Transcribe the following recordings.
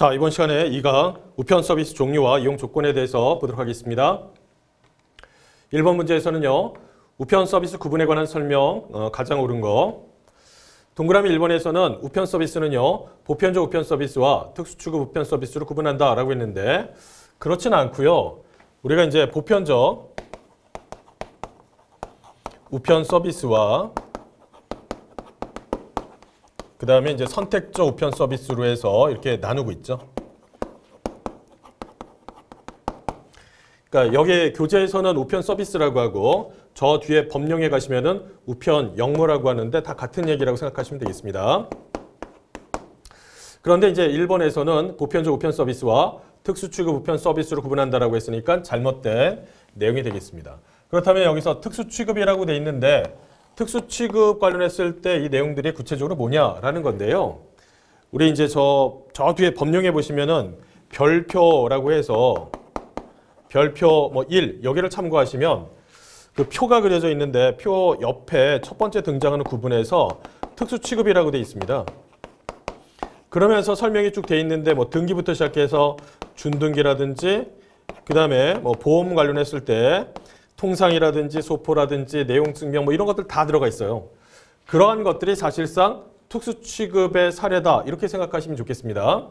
자, 이번 시간에 이강 우편 서비스 종류와 이용 조건에 대해서 보도록 하겠습니다. 1번 문제에서는요. 우편 서비스 구분에 관한 설명 어, 가장 옳은 거. 동그라미 1번에서는 우편 서비스는요. 보편적 우편 서비스와 특수취급 우편 서비스로 구분한다라고 했는데 그렇지는 않고요. 우리가 이제 보편적 우편 서비스와 그 다음에 이제 선택적 우편 서비스로 해서 이렇게 나누고 있죠. 그러니까 여기 교재에서는 우편 서비스라고 하고 저 뒤에 법령에 가시면은 우편 영무라고 하는데 다 같은 얘기라고 생각하시면 되겠습니다. 그런데 이제 일본에서는 보편적 우편 서비스와 특수취급 우편 서비스로 구분한다라고 했으니까 잘못된 내용이 되겠습니다. 그렇다면 여기서 특수취급이라고 돼 있는데 특수 취급 관련했을 때 이 내용들이 구체적으로 뭐냐라는 건데요. 우리 이제 저, 저 뒤에 법령에 보시면은 별표라고 해서 별표 뭐 1, 여기를 참고하시면 그 표가 그려져 있는데 표 옆에 첫 번째 등장하는 구분에서 특수 취급이라고 돼 있습니다. 그러면서 설명이 쭉 돼 있는데 뭐 등기부터 시작해서 준등기라든지 그 다음에 뭐 보험 관련했을 때 통상이라든지 소포라든지 내용 증명 뭐 이런 것들 다 들어가 있어요. 그러한 것들이 사실상 특수 취급의 사례다 이렇게 생각하시면 좋겠습니다.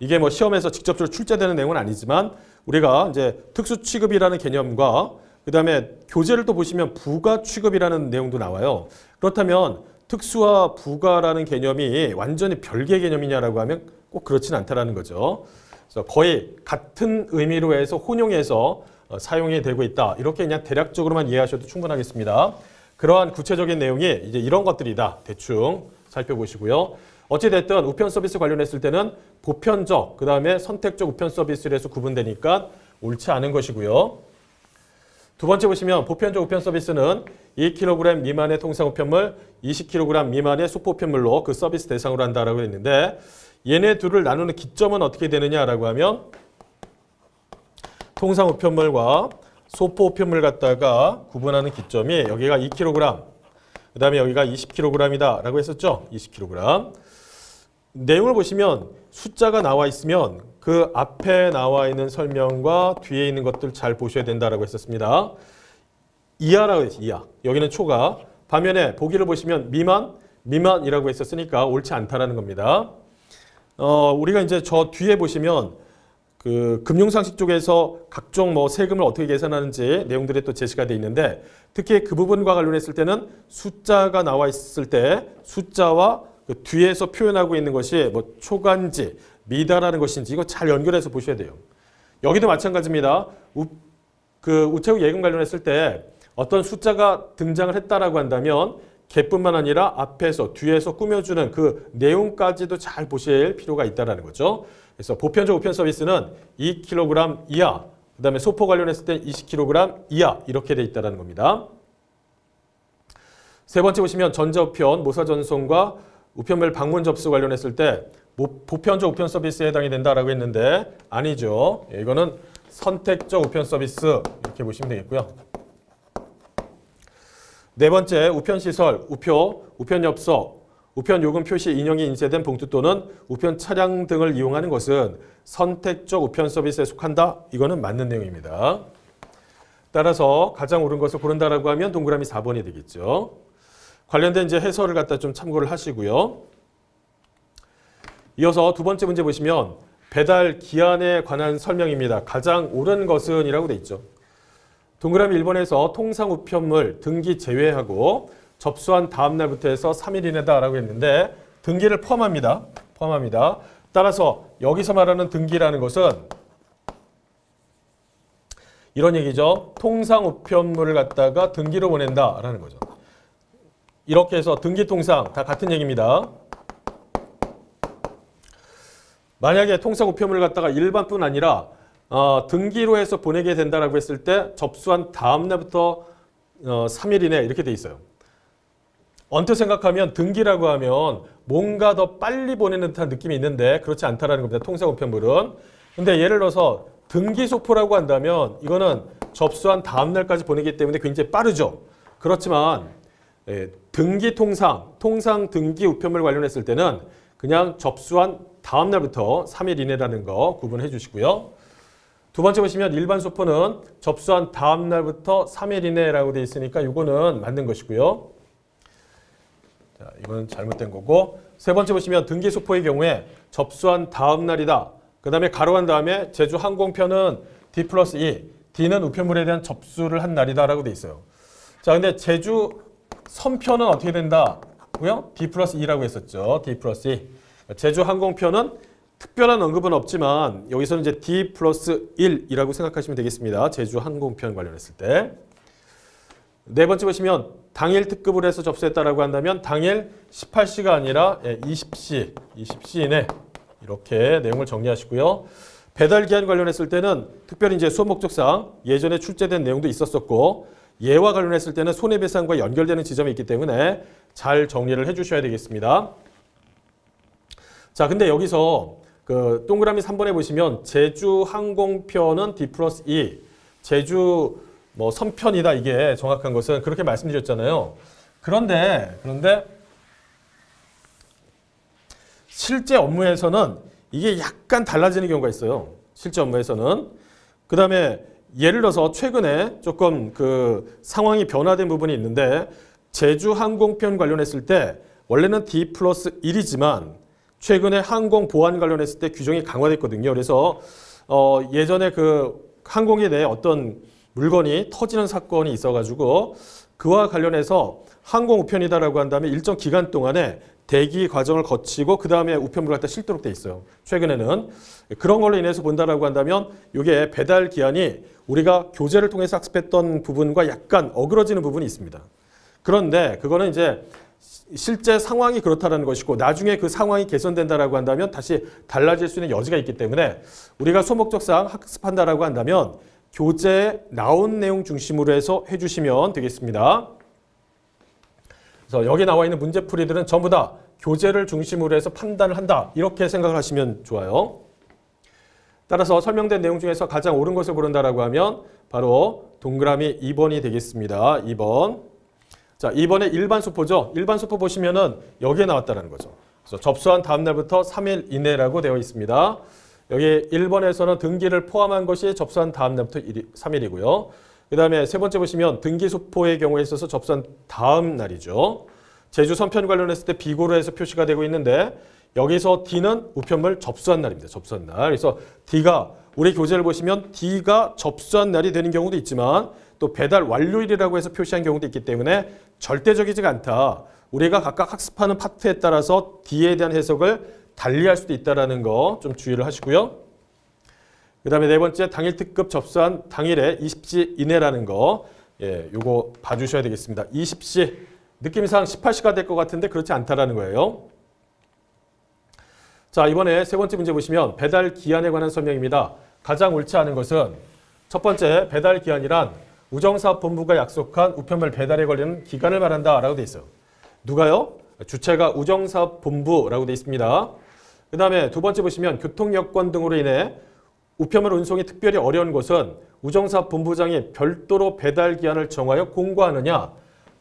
이게 뭐 시험에서 직접적으로 출제되는 내용은 아니지만 우리가 이제 특수 취급이라는 개념과 그다음에 교재를 또 보시면 부가 취급이라는 내용도 나와요. 그렇다면 특수와 부가라는 개념이 완전히 별개 개념이냐라고 하면 꼭 그렇진 않다라는 거죠. 그래서 거의 같은 의미로 해서 혼용해서 어, 사용이 되고 있다. 이렇게 그냥 대략적으로만 이해하셔도 충분하겠습니다. 그러한 구체적인 내용이 이제 이런 것들이다. 대충 살펴보시고요. 어찌됐든 우편 서비스 관련했을 때는 보편적, 그 다음에 선택적 우편 서비스로 해서 구분되니까 옳지 않은 것이고요. 두 번째 보시면 보편적 우편 서비스는 2kg 미만의 통상 우편물, 20kg 미만의 소포 우편물로 그 서비스 대상으로 한다라고 했는데 얘네 둘을 나누는 기점은 어떻게 되느냐라고 하면 통상 우편물과 소포 우편물 갖다가 구분하는 기점이 여기가 2kg, 그 다음에 여기가 20kg이다 라고 했었죠. 20kg. 내용을 보시면 숫자가 나와 있으면 그 앞에 나와 있는 설명과 뒤에 있는 것들 잘 보셔야 된다라고 했었습니다. 이하라고 했어요. 이하. 여기는 초가. 반면에 보기를 보시면 미만, 미만이라고 했었으니까 옳지 않다라는 겁니다. 어, 우리가 이제 저 뒤에 보시면 그 금융상식 쪽에서 각종 뭐 세금을 어떻게 계산하는지 내용들이 또 제시가 돼 있는데 특히 그 부분과 관련했을 때는 숫자가 나와 있을 때 숫자와 그 뒤에서 표현하고 있는 것이 뭐 초간지, 미다라는 것인지 이거 잘 연결해서 보셔야 돼요. 여기도 마찬가지입니다. 우, 그 우체국 예금 관련했을 때 어떤 숫자가 등장을 했다라고 한다면 개뿐만 아니라 앞에서 뒤에서 꾸며주는 그 내용까지도 잘 보실 필요가 있다는 거죠. 그래서 보편적 우편 서비스는 2kg 이하, 그 다음에 소포 관련했을 때 20kg 이하 이렇게 돼 있다는 겁니다. 세 번째 보시면 전자우편, 모사전송과 우편물 방문 접수 관련했을 때 보편적 우편 서비스에 해당이 된다라고 했는데 아니죠. 예, 이거는 선택적 우편 서비스 이렇게 보시면 되겠고요. 네 번째 우편시설, 우표, 우편엽서, 우편 요금 표시 인형이 인쇄된 봉투 또는 우편 차량 등을 이용하는 것은 선택적 우편 서비스에 속한다. 이거는 맞는 내용입니다. 따라서 가장 옳은 것을 고른다라고 하면 동그라미 4번이 되겠죠. 관련된 이제 해설을 갖다 좀 참고를 하시고요. 이어서 두 번째 문제 보시면 배달 기한에 관한 설명입니다. 가장 옳은 것은 이라고 돼 있죠. 동그라미 1번에서 통상 우편물 등기 제외하고 접수한 다음 날부터 해서 3일 이내다라고 했는데 등기를 포함합니다. 포함합니다. 따라서 여기서 말하는 등기라는 것은 이런 얘기죠. 통상 우편물을 갖다가 등기로 보낸다라는 거죠. 이렇게 해서 등기 통상 다 같은 얘기입니다. 만약에 통상 우편물을 갖다가 일반뿐 아니라 어, 등기로 해서 보내게 된다라고 했을 때 접수한 다음 날부터 어, 3일 이내 이렇게 돼 있어요. 언뜻 생각하면 등기라고 하면 뭔가 더 빨리 보내는 듯한 느낌이 있는데 그렇지 않다라는 겁니다. 통상 우편물은. 근데 예를 들어서 등기 소포라고 한다면 이거는 접수한 다음 날까지 보내기 때문에 굉장히 빠르죠. 그렇지만 예, 등기 통상, 통상 등기 우편물 관련했을 때는 그냥 접수한 다음 날부터 3일 이내라는 거 구분해 주시고요. 두 번째 보시면 일반 소포는 접수한 다음 날부터 3일 이내라고 되어 있으니까 이거는 맞는 것이고요. 자, 이건 잘못된 거고 세 번째 보시면 등기 소포의 경우에 접수한 다음 날이다. 그 다음에 가로한 다음에 제주 항공편은 D 플러스 2, D는 우편물에 대한 접수를 한 날이다 라고 돼 있어요. 자, 근데 제주 선편은 어떻게 된다고요? D 플러스 2라고 했었죠. D 플러스 2. 제주 항공편은 특별한 언급은 없지만 여기서는 이제 D 플러스 1이라고 생각하시면 되겠습니다. 제주 항공편 관련했을 때. 네 번째 보시면 당일 특급을 해서 접수했다라고 한다면 당일 18시가 아니라 20시, 20시 이내 이렇게 내용을 정리하시고요. 배달 기한 관련했을 때는 특별히 이제 수업 목적상 예전에 출제된 내용도 있었었고 예와 관련했을 때는 손해배상과 연결되는 지점이 있기 때문에 잘 정리를 해주셔야 되겠습니다. 자, 근데 여기서 그 동그라미 3번에 보시면 제주 항공편은 D 플러스 2, 제주 뭐 선편이다 이게 정확한 것은 그렇게 말씀드렸잖아요. 그런데 그런데 실제 업무에서는 이게 약간 달라지는 경우가 있어요. 실제 업무에서는 그 다음에 예를 들어서 최근에 조금 그 상황이 변화된 부분이 있는데 제주 항공편 관련했을 때 원래는 D 플러스 1이지만 최근에 항공 보안 관련했을 때 규정이 강화됐거든요. 그래서 어 예전에 그 항공에 대해 어떤 물건이 터지는 사건이 있어가지고 그와 관련해서 항공 우편이다라고 한다면 일정 기간 동안에 대기 과정을 거치고 그 다음에 우편물을 갖다 실도록 돼 있어요. 최근에는 그런 걸로 인해서 본다라고 한다면 이게 배달 기한이 우리가 교재를 통해서 학습했던 부분과 약간 어그러지는 부분이 있습니다. 그런데 그거는 이제 실제 상황이 그렇다는 것이고 나중에 그 상황이 개선된다라고 한다면 다시 달라질 수 있는 여지가 있기 때문에 우리가 소목적상 학습한다라고 한다면 교재에 나온 내용 중심으로 해서 해주시면 되겠습니다. 그래서 여기 나와 있는 문제풀이들은 전부 다 교재를 중심으로 해서 판단을 한다. 이렇게 생각을 하시면 좋아요. 따라서 설명된 내용 중에서 가장 옳은 것을 고른다라고 하면 바로 동그라미 2번이 되겠습니다. 2번. 자, 2번의 일반 수포죠. 일반 수포 보시면은 여기에 나왔다는 거죠. 그래서 접수한 다음 날부터 3일 이내라고 되어 있습니다. 여기 1번에서는 등기를 포함한 것이 접수한 다음 날부터 3일이고요. 그 다음에 세 번째 보시면 등기 소포의 경우에 있어서 접수한 다음 날이죠. 제주 선편 관련했을 때 비고로 해서 표시가 되고 있는데 여기서 D는 우편물 접수한 날입니다. 접수한 날. 그래서 D가 우리 교재를 보시면 D가 접수한 날이 되는 경우도 있지만 또 배달 완료일이라고 해서 표시한 경우도 있기 때문에 절대적이지가 않다. 우리가 각각 학습하는 파트에 따라서 D에 대한 해석을 달리할 수도 있다는 거 좀 주의를 하시고요. 그 다음에 네 번째 당일 특급 접수한 당일에 20시 이내라는 거 예, 요거 봐주셔야 되겠습니다. 20시 느낌상 18시가 될 것 같은데 그렇지 않다라는 거예요. 자 이번에 세 번째 문제 보시면 배달 기한에 관한 설명입니다. 가장 옳지 않은 것은 첫 번째 배달 기한이란 우정사업본부가 약속한 우편물 배달에 걸리는 기간을 말한다라고 돼 있어요. 누가요? 주체가 우정사업본부라고 돼 있습니다. 그 다음에 두 번째 보시면 교통여건 등으로 인해 우편물 운송이 특별히 어려운 곳은 우정사업본부장이 별도로 배달 기한을 정하여 공고하느냐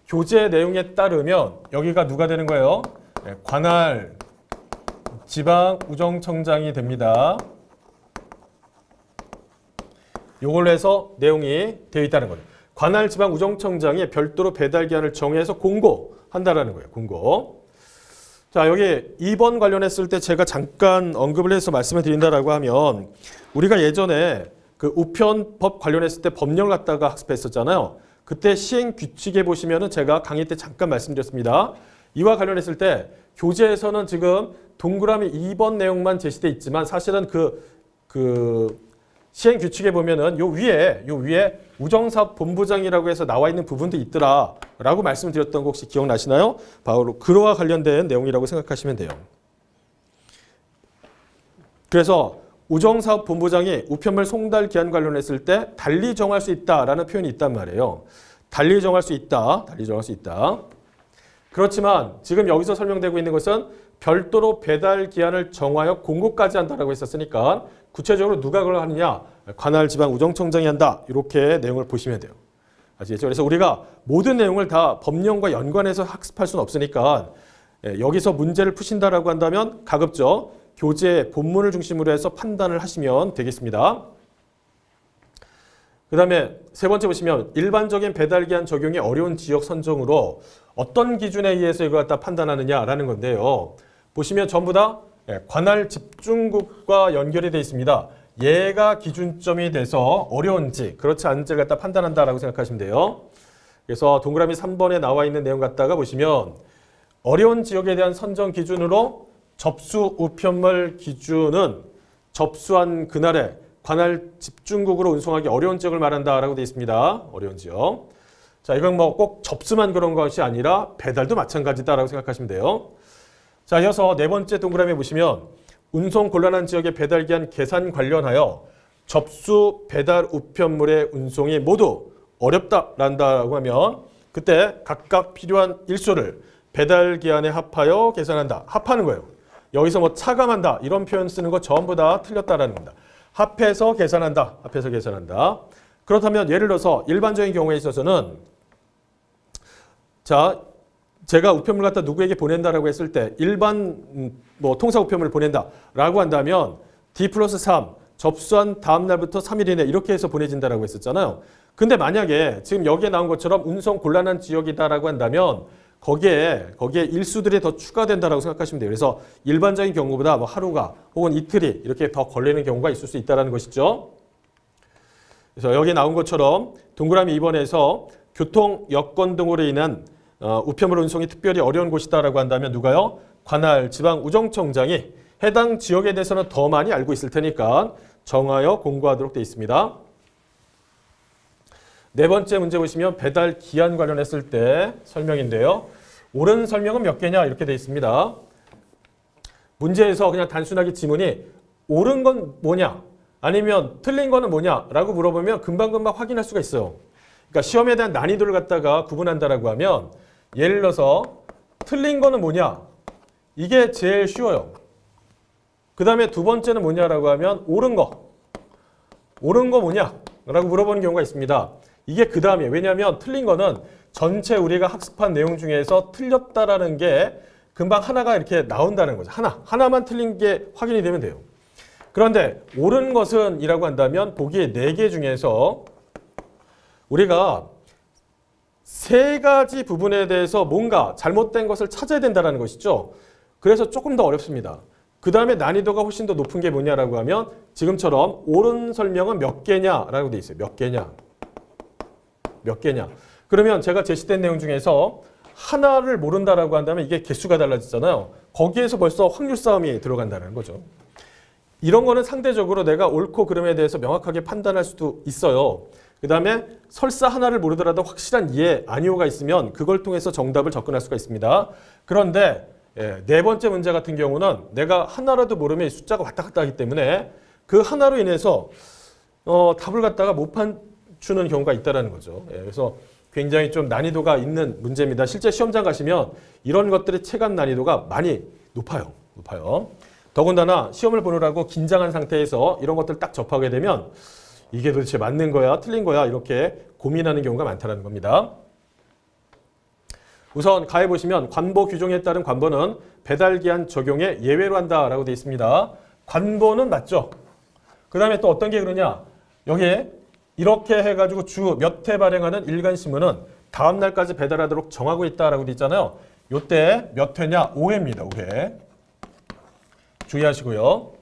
교재 내용에 따르면 여기가 누가 되는 거예요? 네, 관할 지방 우정청장이 됩니다. 요걸로 해서 내용이 되어 있다는 거예요. 관할 지방 우정청장이 별도로 배달 기한을 정해서 공고한다라는 거예요. 공고. 자, 여기 2번 관련했을 때 제가 잠깐 언급을 해서 말씀을 드린다라고 하면 우리가 예전에 그 우편법 관련했을 때 법령을 갖다가 학습했었잖아요. 그때 시행 규칙에 보시면은 제가 강의 때 잠깐 말씀드렸습니다. 이와 관련했을 때 교재에서는 지금 동그라미 2번 내용만 제시돼 있지만 사실은 그, 그 시행 규칙에 보면은 요 위에, 요 위에 우정사업 본부장이라고 해서 나와 있는 부분도 있더라 라고 말씀드렸던 거 혹시 기억나시나요? 바로 그와 관련된 내용이라고 생각하시면 돼요. 그래서 우정사업 본부장이 우편물 송달 기한 관련했을 때 달리 정할 수 있다라는 표현이 있단 말이에요. 달리 정할 수 있다. 달리 정할 수 있다. 그렇지만 지금 여기서 설명되고 있는 것은 별도로 배달 기한을 정하여 공고까지 한다라고 했었으니까 구체적으로 누가 그걸 하느냐? 관할 지방 우정청장이 한다. 이렇게 내용을 보시면 돼요. 아시겠죠? 그래서 우리가 모든 내용을 다 법령과 연관해서 학습할 수는 없으니까 예, 여기서 문제를 푸신다라고 한다면 가급적 교재 본문을 중심으로 해서 판단을 하시면 되겠습니다. 그 다음에 세 번째 보시면 일반적인 배달 기한 적용이 어려운 지역 선정으로 어떤 기준에 의해서 이걸 갖다 판단하느냐라는 건데요. 보시면 전부 다 예, 관할 집중국과 연결이 되어 있습니다. 얘가 기준점이 돼서 어려운지 그렇지 않은지를 갖다 판단한다라고 생각하시면 돼요. 그래서 동그라미 3번에 나와 있는 내용 갖다가 보시면 어려운 지역에 대한 선정 기준으로 접수 우편물 기준은 접수한 그날에 관할 집중국으로 운송하기 어려운 지역을 말한다라고 되어 있습니다. 어려운 지역. 자, 이건 뭐 꼭 접수만 그런 것이 아니라 배달도 마찬가지다라고 생각하시면 돼요. 자, 이어서 네 번째 동그라미 보시면 운송 곤란한 지역의 배달 기한 계산 관련하여 접수 배달 우편물의 운송이 모두 어렵다란다고 하면 그때 각각 필요한 일수를 배달 기한에 합하여 계산한다. 합하는 거예요. 여기서 뭐 차감한다 이런 표현 쓰는 거 전부 다 틀렸다라는 겁니다. 합해서 계산한다. 합해서 계산한다. 그렇다면 예를 들어서 일반적인 경우에 있어서는 자 제가 우편물 갖다 누구에게 보낸다라고 했을 때 일반 음, 뭐 통사 우편물을 보낸다라고 한다면 D 플러스 3 접수한 다음 날부터 3일 이내 이렇게 해서 보내진다라고 했었잖아요. 근데 만약에 지금 여기에 나온 것처럼 운송 곤란한 지역이다라고 한다면 거기에 거기에 일수들이 더 추가된다라고 생각하시면 돼요. 그래서 일반적인 경우보다 뭐 하루가 혹은 이틀이 이렇게 더 걸리는 경우가 있을 수 있다라는 것이죠. 그래서 여기 나온 것처럼 동그라미 2번에서 교통 여건 등으로 인한 어, 우편물 운송이 특별히 어려운 곳이다라고 한다면 누가요? 관할 지방 우정청장이 해당 지역에 대해서는 더 많이 알고 있을 테니까 정하여 공고하도록 되어 있습니다. 네 번째 문제 보시면 배달 기한 관련했을 때 설명인데요. 옳은 설명은 몇 개냐 이렇게 되어 있습니다. 문제에서 그냥 단순하게 지문이 옳은 건 뭐냐 아니면 틀린 거는 뭐냐라고 물어보면 금방금방 확인할 수가 있어요. 그러니까 시험에 대한 난이도를 갖다가 구분한다라고 하면 예를 들어서 틀린 거는 뭐냐? 이게 제일 쉬워요. 그 다음에 두 번째는 뭐냐라고 하면 옳은 거. 옳은 거 뭐냐? 라고 물어보는 경우가 있습니다. 이게 그 다음이에요. 왜냐하면 틀린 거는 전체 우리가 학습한 내용 중에서 틀렸다라는 게 금방 하나가 이렇게 나온다는 거죠. 하나. 하나만 틀린 게 확인이 되면 돼요. 그런데 옳은 것은 이라고 한다면 보기에 네 개 중에서 우리가 세 가지 부분에 대해서 뭔가 잘못된 것을 찾아야 된다는 것이죠. 그래서 조금 더 어렵습니다. 그 다음에 난이도가 훨씬 더 높은 게 뭐냐라고 하면 지금처럼 옳은 설명은 몇 개냐라고 돼 있어요. 몇 개냐. 몇 개냐. 그러면 제가 제시된 내용 중에서 하나를 모른다라고 한다면 이게 개수가 달라지잖아요. 거기에서 벌써 확률 싸움이 들어간다는 거죠. 이런 거는 상대적으로 내가 옳고 그름에 대해서 명확하게 판단할 수도 있어요. 그 다음에 설사 하나를 모르더라도 확실한 예, 아니오가 있으면 그걸 통해서 정답을 접근할 수가 있습니다. 그런데 예, 네 번째 문제 같은 경우는 내가 하나라도 모르면 숫자가 왔다 갔다 하기 때문에 그 하나로 인해서 어, 답을 갖다가 못 맞추는 경우가 있다는 거죠. 예, 그래서 굉장히 좀 난이도가 있는 문제입니다. 실제 시험장 가시면 이런 것들의 체감 난이도가 많이 높아요. 높아요. 더군다나 시험을 보느라고 긴장한 상태에서 이런 것들 딱 접하게 되면 이게 도대체 맞는 거야 틀린 거야 이렇게 고민하는 경우가 많다는 겁니다. 우선 가해 보시면 관보 규정에 따른 관보는 배달기한 적용에 예외로 한다라고 되어 있습니다. 관보는 맞죠. 그 다음에 또 어떤 게 그러냐. 여기에 이렇게 해가지고 주 몇 회 발행하는 일간신문은 다음 날까지 배달하도록 정하고 있다라고 되어 있잖아요. 요때 몇 회냐? 5회입니다. 5회. 주의하시고요.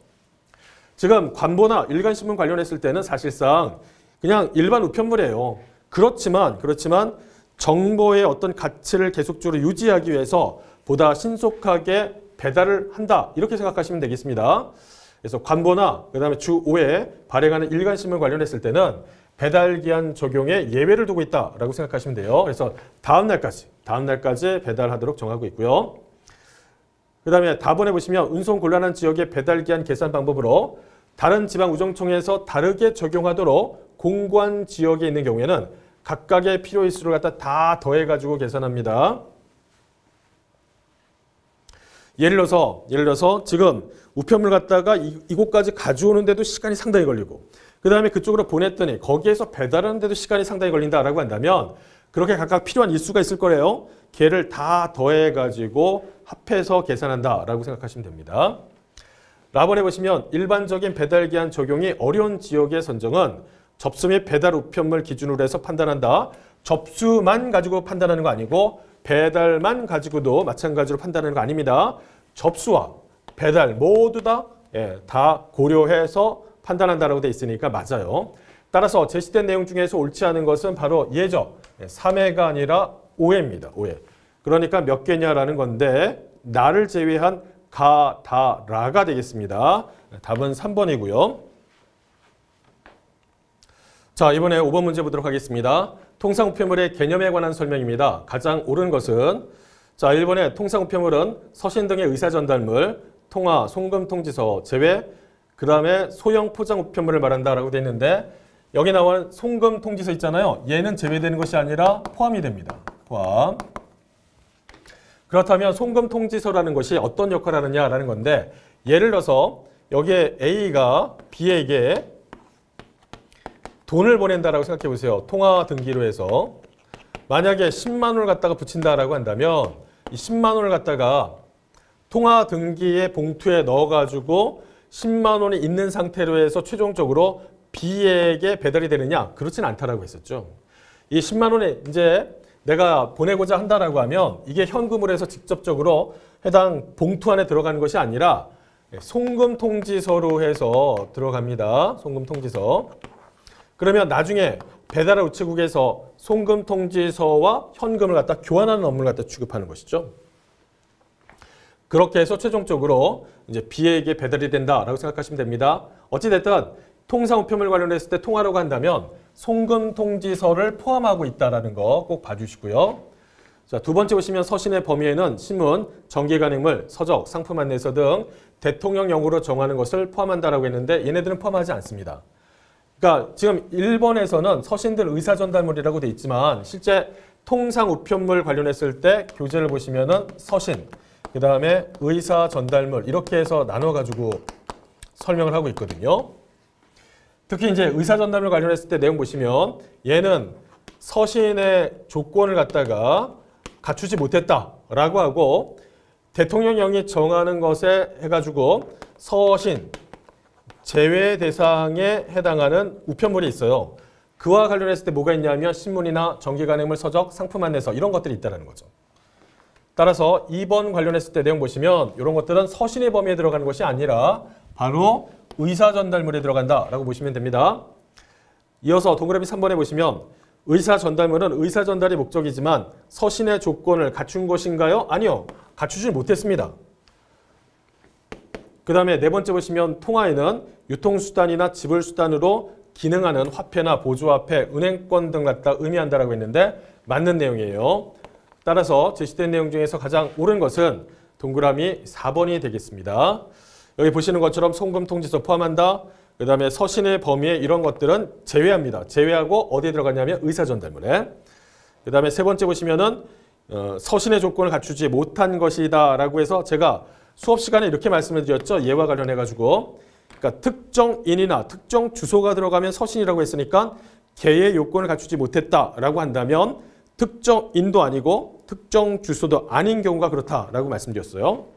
지금 관보나 일간신문 관련했을 때는 사실상 그냥 일반 우편물이에요. 그렇지만 그렇지만 정보의 어떤 가치를 계속적으로 유지하기 위해서 보다 신속하게 배달을 한다. 이렇게 생각하시면 되겠습니다. 그래서 관보나 그다음에 주 5회 발행하는 일간신문 관련했을 때는 배달 기한 적용에 예외를 두고 있다라고 생각하시면 돼요. 그래서 다음 날까지 다음 날까지 배달하도록 정하고 있고요. 그 다음에 다번에 보시면 운송 곤란한 지역의 배달 기한 계산 방법으로 다른 지방우정청에서 다르게 적용하도록 공고한 지역에 있는 경우에는 각각의 필요일수를 갖다 다 더해가지고 계산합니다. 예를 들어서 예를 들어서 지금 우편물 갖다가 이, 이곳까지 가져오는데도 시간이 상당히 걸리고 그 다음에 그쪽으로 보냈더니 거기에서 배달하는데도 시간이 상당히 걸린다라고 한다면 그렇게 각각 필요한 일수가 있을 거래요. 걔를 다 더해가지고 합해서 계산한다라고 생각하시면 됩니다. 라번에 보시면 일반적인 배달 기한 적용이 어려운 지역의 선정은 접수 및 배달 우편물 기준으로 해서 판단한다. 접수만 가지고 판단하는 거 아니고 배달만 가지고도 마찬가지로 판단하는 거 아닙니다. 접수와 배달 모두 다, 예, 다 고려해서 판단한다라고 돼 있으니까 맞아요. 따라서 제시된 내용 중에서 옳지 않은 것은 바로 예죠. 3회가 아니라 5회입니다. 5회. 그러니까 몇 개냐라는 건데 나를 제외한 가, 다, 라가 되겠습니다. 답은 3번이고요. 자, 이번에 5번 문제 보도록 하겠습니다. 통상우편물의 개념에 관한 설명입니다. 가장 옳은 것은 자, 1번에 통상우편물은 서신 등의 의사전달물, 통화, 송금통지서 제외, 그 다음에 소형 포장우편물을 말한다라고 되어 있는데 여기 나온 송금통지서 있잖아요. 얘는 제외되는 것이 아니라 포함이 됩니다. 포함. 그렇다면 송금 통지서라는 것이 어떤 역할을 하느냐라는 건데 예를 들어서 여기에 A가 B에게 돈을 보낸다라고 생각해 보세요. 통화 등기로 해서 만약에 10만 원을 갖다가 붙인다라고 한다면 이 10만 원을 갖다가 통화 등기의 봉투에 넣어가지고 10만 원이 있는 상태로 해서 최종적으로 B에게 배달이 되느냐? 그렇진 않다라고 했었죠. 이 10만 원에 이제 내가 보내고자 한다라고 하면 이게 현금으로 해서 직접적으로 해당 봉투 안에 들어가는 것이 아니라 송금 통지서로 해서 들어갑니다. 송금 통지서. 그러면 나중에 배달의 우체국에서 송금 통지서와 현금을 갖다 교환하는 업무를 갖다 취급하는 것이죠. 그렇게 해서 최종적으로 이제 B에게 배달이 된다라고 생각하시면 됩니다. 어찌됐든 통상우편물 관련했을 때 통화라고 한다면 송금 통지서를 포함하고 있다는 거 꼭 봐주시고요. 자, 두 번째 보시면 서신의 범위에는 신문, 정기간행물, 서적, 상품 안내서 등 대통령령으로 정하는 것을 포함한다라고 했는데 얘네들은 포함하지 않습니다. 그러니까 지금 1번에서는 서신들 의사전달물이라고 돼 있지만 실제 통상 우편물 관련했을 때 교재를 보시면은 서신, 그 다음에 의사전달물 이렇게 해서 나눠가지고 설명을 하고 있거든요. 특히 이제 의사전달물 관련했을 때 내용 보시면 얘는 서신의 조건을 갖다가 갖추지 못했다라고 하고 대통령령이 정하는 것에 해가지고 서신 제외 대상에 해당하는 우편물이 있어요. 그와 관련했을 때 뭐가 있냐면 신문이나 정기간행물, 서적, 상품 안내서 이런 것들이 있다는 거죠. 따라서 2번 관련했을 때 내용 보시면 이런 것들은 서신의 범위에 들어가는 것이 아니라 바로 의사 전달물에 들어간다라고 보시면 됩니다. 이어서 동그라미 3번에 보시면 의사 전달물은 의사 전달이 목적이지만 서신의 조건을 갖춘 것인가요? 아니요. 갖추지 못했습니다. 그 다음에 네 번째 보시면 통화에는 유통수단이나 지불수단으로 기능하는 화폐나 보조화폐, 은행권 등 갖다 의미한다라고 했는데 맞는 내용이에요. 따라서 제시된 내용 중에서 가장 옳은 것은 동그라미 4번이 되겠습니다. 여기 보시는 것처럼 송금 통지서 포함한다. 그 다음에 서신의 범위에 이런 것들은 제외합니다. 제외하고 어디에 들어가냐면 의사전달물에. 그 다음에 세 번째 보시면은 어, 서신의 조건을 갖추지 못한 것이다 라고 해서 제가 수업 시간에 이렇게 말씀을 드렸죠. 예와 관련해 가지고. 그러니까 특정인이나 특정 주소가 들어가면 서신이라고 했으니까 개의 요건을 갖추지 못했다라고 한다면 특정인도 아니고 특정 주소도 아닌 경우가 그렇다라고 말씀드렸어요.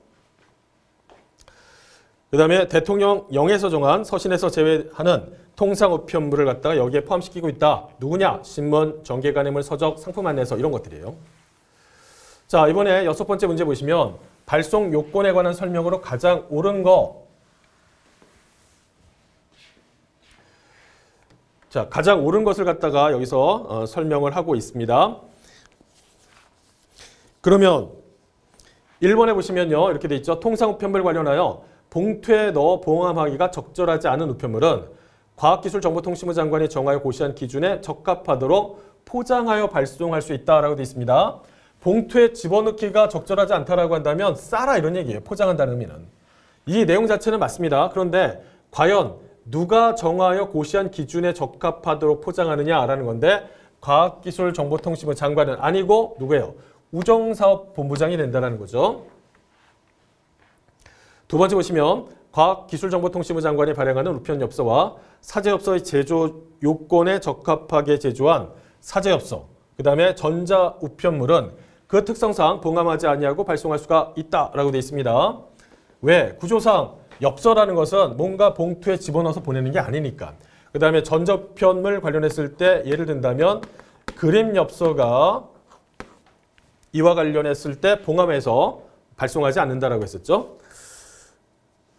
그 다음에 대통령령에서 정한 서신에서 제외하는 통상우편물을 갖다가 여기에 포함시키고 있다. 누구냐? 신문, 정계간행물, 서적, 상품 안내서 이런 것들이에요. 자 이번에 여섯 번째 문제 보시면 발송 요건에 관한 설명으로 가장 옳은 거 자, 가장 옳은 것을 갖다가 여기서 어, 설명을 하고 있습니다. 그러면 1번에 보시면요. 이렇게 돼 있죠. 통상우편물 관련하여 봉투에 넣어 봉함하기가 적절하지 않은 우편물은 과학기술정보통신부 장관이 정하여 고시한 기준에 적합하도록 포장하여 발송할 수 있다라고 되어 있습니다. 봉투에 집어넣기가 적절하지 않다라고 한다면 싸라 이런 얘기예요. 포장한다는 의미는. 이 내용 자체는 맞습니다. 그런데 과연 누가 정하여 고시한 기준에 적합하도록 포장하느냐라는 건데 과학기술정보통신부 장관은 아니고 누구예요? 우정사업본부장이 된다는 거죠. 두 번째 보시면 과학기술정보통신부 장관이 발행하는 우편엽서와 사제엽서의 제조 요건에 적합하게 제조한 사제엽서 그 다음에 전자우편물은 그 특성상 봉함하지 아니하고 발송할 수가 있다라고 되어 있습니다. 왜? 구조상 엽서라는 것은 뭔가 봉투에 집어넣어서 보내는 게 아니니까. 그 다음에 전저편물 관련했을 때 예를 든다면 그림 엽서가 이와 관련했을 때 봉함해서 발송하지 않는다라고 했었죠.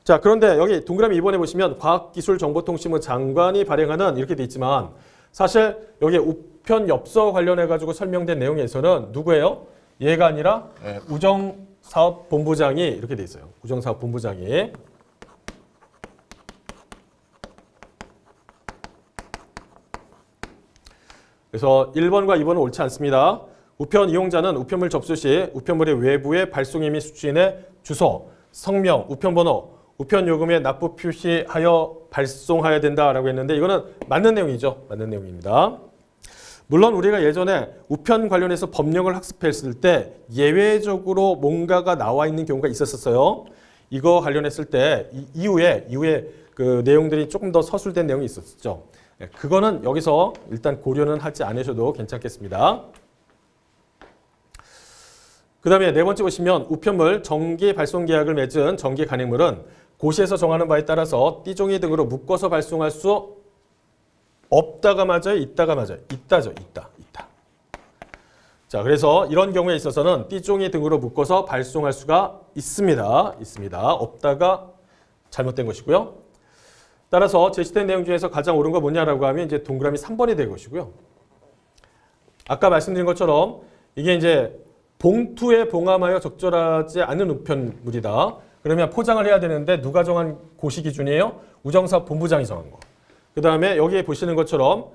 자 그런데 여기 동그라미 2번에 보시면 과학기술정보통신부 장관이 발행하는 이렇게 돼 있지만 사실 여기 우편 엽서 관련해 가지고 설명된 내용에서는 누구예요? 얘가 아니라 예, 우정사업본부장이 이렇게 돼 있어요. 우정사업본부장이 그래서 1번과 2번은 옳지 않습니다. 우편 이용자는 우편물 접수 시 우편물의 외부에 발송인 및 수취인의 주소, 성명, 우편번호, 우편 요금에 납부 표시하여 발송해야 된다라고 했는데 이거는 맞는 내용이죠. 맞는 내용입니다. 물론 우리가 예전에 우편 관련해서 법령을 학습했을 때 예외적으로 뭔가가 나와 있는 경우가 있었어요. 이거 관련했을 때 이후에 이후에 그 내용들이 조금 더 서술된 내용이 있었죠. 네, 그거는 여기서 일단 고려는 하지 않으셔도 괜찮겠습니다. 그 다음에 네 번째 보시면 우편물 정기 발송 계약을 맺은 정기 간행물은 고시에서 정하는 바에 따라서 띠종이 등으로 묶어서 발송할 수 없다가 맞아요? 있다가 맞아요? 있다죠. 있다. 있다. 자, 그래서 이런 경우에 있어서는 띠종이 등으로 묶어서 발송할 수가 있습니다. 있습니다. 없다가 잘못된 것이고요. 따라서 제시된 내용 중에서 가장 옳은 거 뭐냐라고 하면 이제 동그라미 3번이 될 것이고요. 아까 말씀드린 것처럼 이게 이제 봉투에 봉함하여 적절하지 않은 우편물이다. 그러면 포장을 해야 되는데 누가 정한 고시 기준이에요? 우정사 본부장이 정한 거. 그 다음에 여기에 보시는 것처럼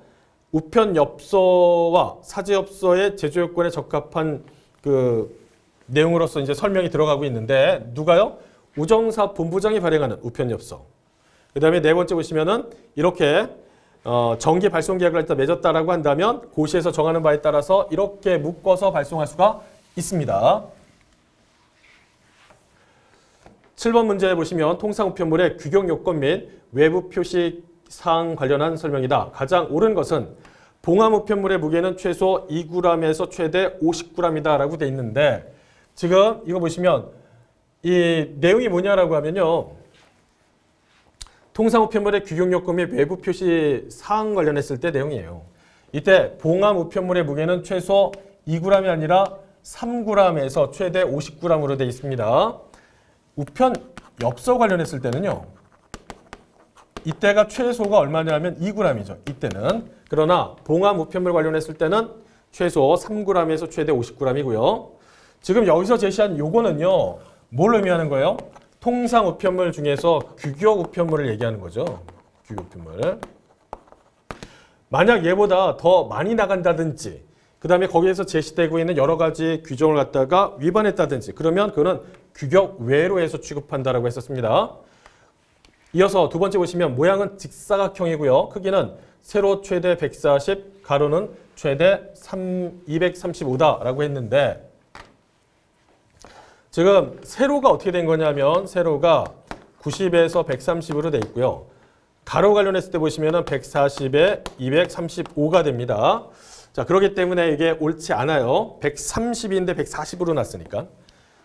우편 엽서와 사제 엽서의 제조 요건에 적합한 그 내용으로서 이제 설명이 들어가고 있는데 누가요? 우정사 본부장이 발행하는 우편 엽서. 그 다음에 네 번째 보시면은 이렇게 어, 정기 발송 계약을 일단 맺었다라고 한다면 고시에서 정하는 바에 따라서 이렇게 묶어서 발송할 수가 있습니다. 7번 문제 보시면 통상우편물의 규격 요건 및 외부 표시 사항 관련한 설명이다. 가장 옳은 것은 봉함 우편물의 무게는 최소 2g에서 최대 50g이다 라고 돼 있는데 지금 이거 보시면 이 내용이 뭐냐라고 하면요. 통상 우편물의 규격 요건 및 외부 표시 사항 관련했을 때 내용이에요. 이때 봉함 우편물의 무게는 최소 2g이 아니라 3g에서 최대 50g으로 되어 있습니다. 우편 엽서 관련했을 때는요. 이때가 최소가 얼마냐면 2g이죠. 이때는. 그러나 봉합 우편물 관련했을 때는 최소 3g에서 최대 50g이고요. 지금 여기서 제시한 요거는요. 뭘 의미하는 거예요? 통상 우편물 중에서 규격 우편물을 얘기하는 거죠. 규격 우편물. 만약 얘보다 더 많이 나간다든지 그 다음에 거기에서 제시되고 있는 여러 가지 규정을 갖다가 위반했다든지 그러면 그거는 규격 외로 해서 취급한다라고 했었습니다. 이어서 두 번째 보시면 모양은 직사각형이고요. 크기는 세로 최대 140, 가로는 최대 3, 235다라고 했는데 지금 세로가 어떻게 된 거냐면 세로가 90에서 130으로 돼 있고요. 가로 관련했을 때 보시면 140에 235가 됩니다. 자, 그렇기 때문에 이게 옳지 않아요. 130인데 140으로 났으니까.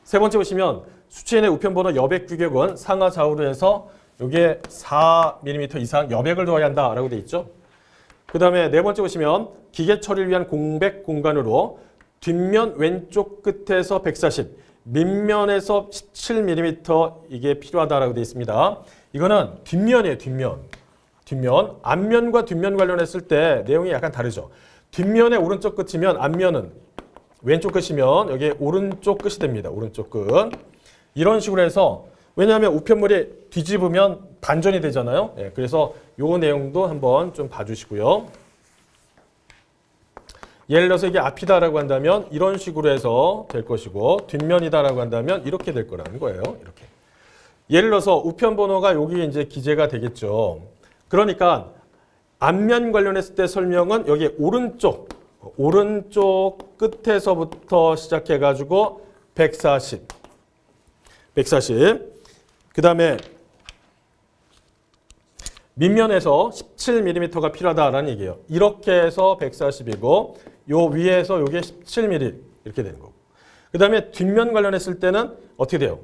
세 번째 보시면 수치인의 우편번호 여백 규격은 상하 좌우로 해서 이게 4mm 이상 여백을 두어야 한다라고 돼 있죠. 그 다음에 네 번째 보시면 기계 처리를 위한 공백 공간으로 뒷면 왼쪽 끝에서 140, 밑면에서 17mm 이게 필요하다라고 되어 있습니다. 이거는 뒷면이에요, 뒷면. 뒷면. 앞면과 뒷면 관련했을 때 내용이 약간 다르죠. 뒷면의 오른쪽 끝이면 앞면은 왼쪽 끝이면 여기 오른쪽 끝이 됩니다. 오른쪽 끝. 이런 식으로 해서 왜냐하면 우편물이 뒤집으면 반전이 되잖아요. 예, 그래서 요 내용도 한번 좀 봐주시고요. 예를 들어서 이게 앞이다라고 한다면 이런 식으로 해서 될 것이고 뒷면이다라고 한다면 이렇게 될 거라는 거예요. 이렇게. 예를 들어서 우편 번호가 여기 이제 기재가 되겠죠. 그러니까 앞면 관련했을 때 설명은 여기 오른쪽, 오른쪽 끝에서부터 시작해 가지고 140, 140. 그 다음에 밑면에서 17mm가 필요하다라는 얘기예요. 이렇게 해서 140이고 요 위에서 요게 17mm 이렇게 되는 거고. 그 다음에 뒷면 관련했을 때는 어떻게 돼요?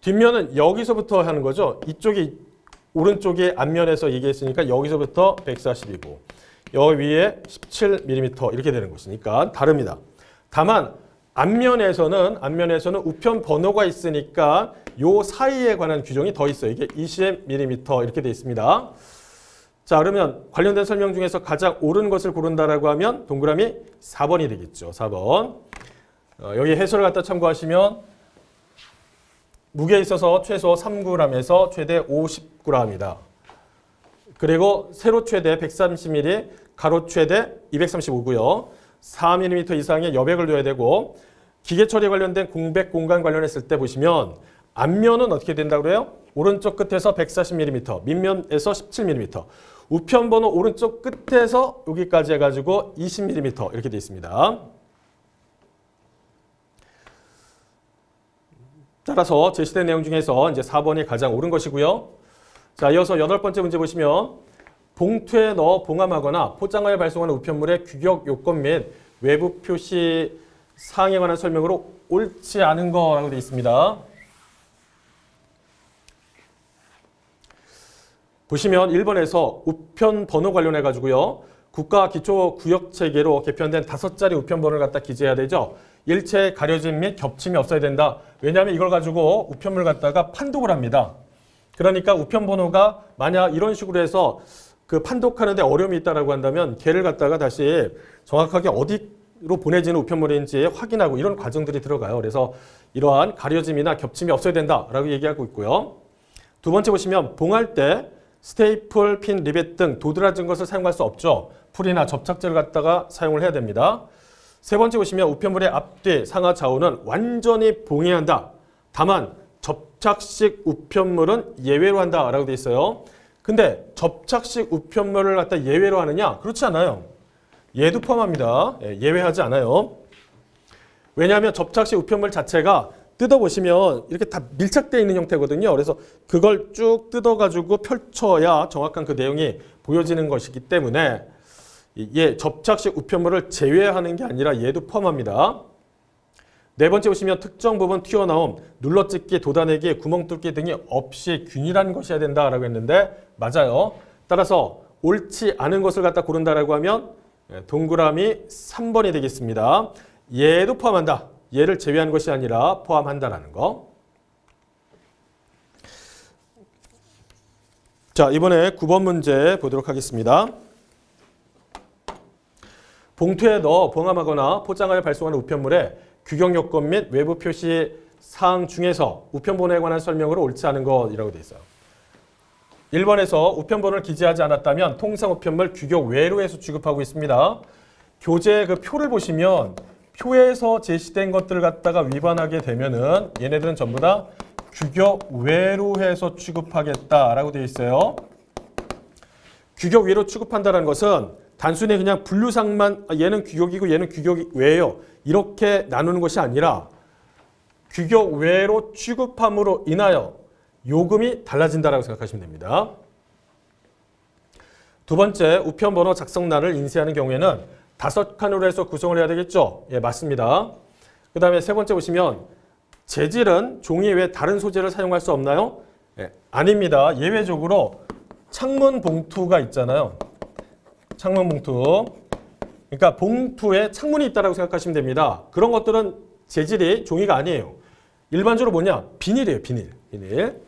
뒷면은 여기서부터 하는 거죠. 이쪽이 오른쪽에 앞면에서 얘기했으니까 여기서부터 140이고 여기 위에 17mm 이렇게 되는 것이니까 다릅니다. 다만 앞면에서는 앞면에서는 우편 번호가 있으니까 요 사이에 관한 규정이 더 있어요. 이게 20mm 이렇게 돼 있습니다. 자 그러면 관련된 설명 중에서 가장 옳은 것을 고른다라고 하면 동그라미 4번이 되겠죠. 4번. 어, 여기 해설을 갖다 참고하시면 무게에 있어서 최소 3g에서 최대 50g이다. 그리고 세로 최대 130mm, 가로 최대 235고요. 4mm 이상의 여백을 둬야 되고 기계 처리 관련된 공백 공간 관련했을 때 보시면 앞면은 어떻게 된다고 그래요? 오른쪽 끝에서 140mm, 밑면에서 17mm, 우편 번호 오른쪽 끝에서 여기까지 해가지고 20mm 이렇게 되어 있습니다. 따라서 제시된 내용 중에서 이제 4번이 가장 옳은 것이고요. 자, 이어서 여덟 번째 문제 보시면 봉투에 넣어 봉함하거나 포장하여 발송하는 우편물의 규격 요건 및 외부 표시 사항에 관한 설명으로 옳지 않은 거라고 되어 있습니다. 보시면 1번에서 우편 번호 관련해 가지고요. 국가 기초 구역 체계로 개편된 다섯 자리 우편 번호를 갖다 기재해야 되죠. 일체 가려짐 및 겹침이 없어야 된다. 왜냐하면 이걸 가지고 우편물 갖다가 판독을 합니다. 그러니까 우편 번호가 만약 이런 식으로 해서 그 판독하는데 어려움이 있다라고 한다면 걔를 갖다가 다시 정확하게 어디로 보내지는 우편물인지 확인하고 이런 과정들이 들어가요. 그래서 이러한 가려짐이나 겹침이 없어야 된다라고 얘기하고 있고요. 두 번째 보시면 봉할 때 스테이플, 핀, 리벳 등 도드라진 것을 사용할 수 없죠. 풀이나 접착제를 갖다가 사용을 해야 됩니다. 세 번째 보시면 우편물의 앞뒤, 상하, 좌우는 완전히 봉해한다. 다만 접착식 우편물은 예외로 한다라고 돼 있어요. 근데 접착식 우편물을 갖다 예외로 하느냐? 그렇지 않아요. 얘도 포함합니다. 예, 예외하지 않아요. 왜냐하면 접착식 우편물 자체가 뜯어보시면 이렇게 다 밀착되어 있는 형태거든요. 그래서 그걸 쭉 뜯어가지고 펼쳐야 정확한 그 내용이 보여지는 것이기 때문에 예, 접착식 우편물을 제외하는 게 아니라 얘도 포함합니다. 네 번째 보시면 특정 부분 튀어나옴, 눌러찍기, 돋아내기, 구멍 뚫기 등이 없이 균일한 것이어야 된다라고 했는데 맞아요. 따라서 옳지 않은 것을 갖다 고른다라고 하면 예, 동그라미 3번이 되겠습니다. 얘도 포함한다. 얘를 제외한 것이 아니라 포함한다라는 거. 자, 이번에 9번 문제 보도록 하겠습니다. 봉투에 넣어 봉함하거나 포장하여 발송하는 우편물에 규격 요건 및 외부 표시 사항 중에서 우편번호에 관한 설명으로 옳지 않은 것이라고 되어 있어요. 1번에서 우편번호를 기재하지 않았다면 통상 우편물 규격 외로 해서 취급하고 있습니다. 교재 그 표를 보시면 표에서 제시된 것들을 갖다가 위반하게 되면은 얘네들은 전부 다 규격 외로 해서 취급하겠다라고 되어 있어요. 규격 외로 취급한다는 것은 단순히 그냥 분류상만 아, 얘는 규격이고 얘는 규격이 외예요. 이렇게 나누는 것이 아니라 규격 외로 취급함으로 인하여 요금이 달라진다고 생각하시면 됩니다. 두 번째, 우편 번호 작성란을 인쇄하는 경우에는 다섯 칸으로 해서 구성을 해야 되겠죠? 예, 맞습니다. 그 다음에 세 번째 보시면 재질은 종이 외 다른 소재를 사용할 수 없나요? 예, 아닙니다. 예외적으로 창문 봉투가 있잖아요. 창문 봉투. 그러니까 봉투에 창문이 있다고 생각하시면 됩니다. 그런 것들은 재질이 종이가 아니에요. 일반적으로 뭐냐? 비닐이에요. 비닐. 비닐.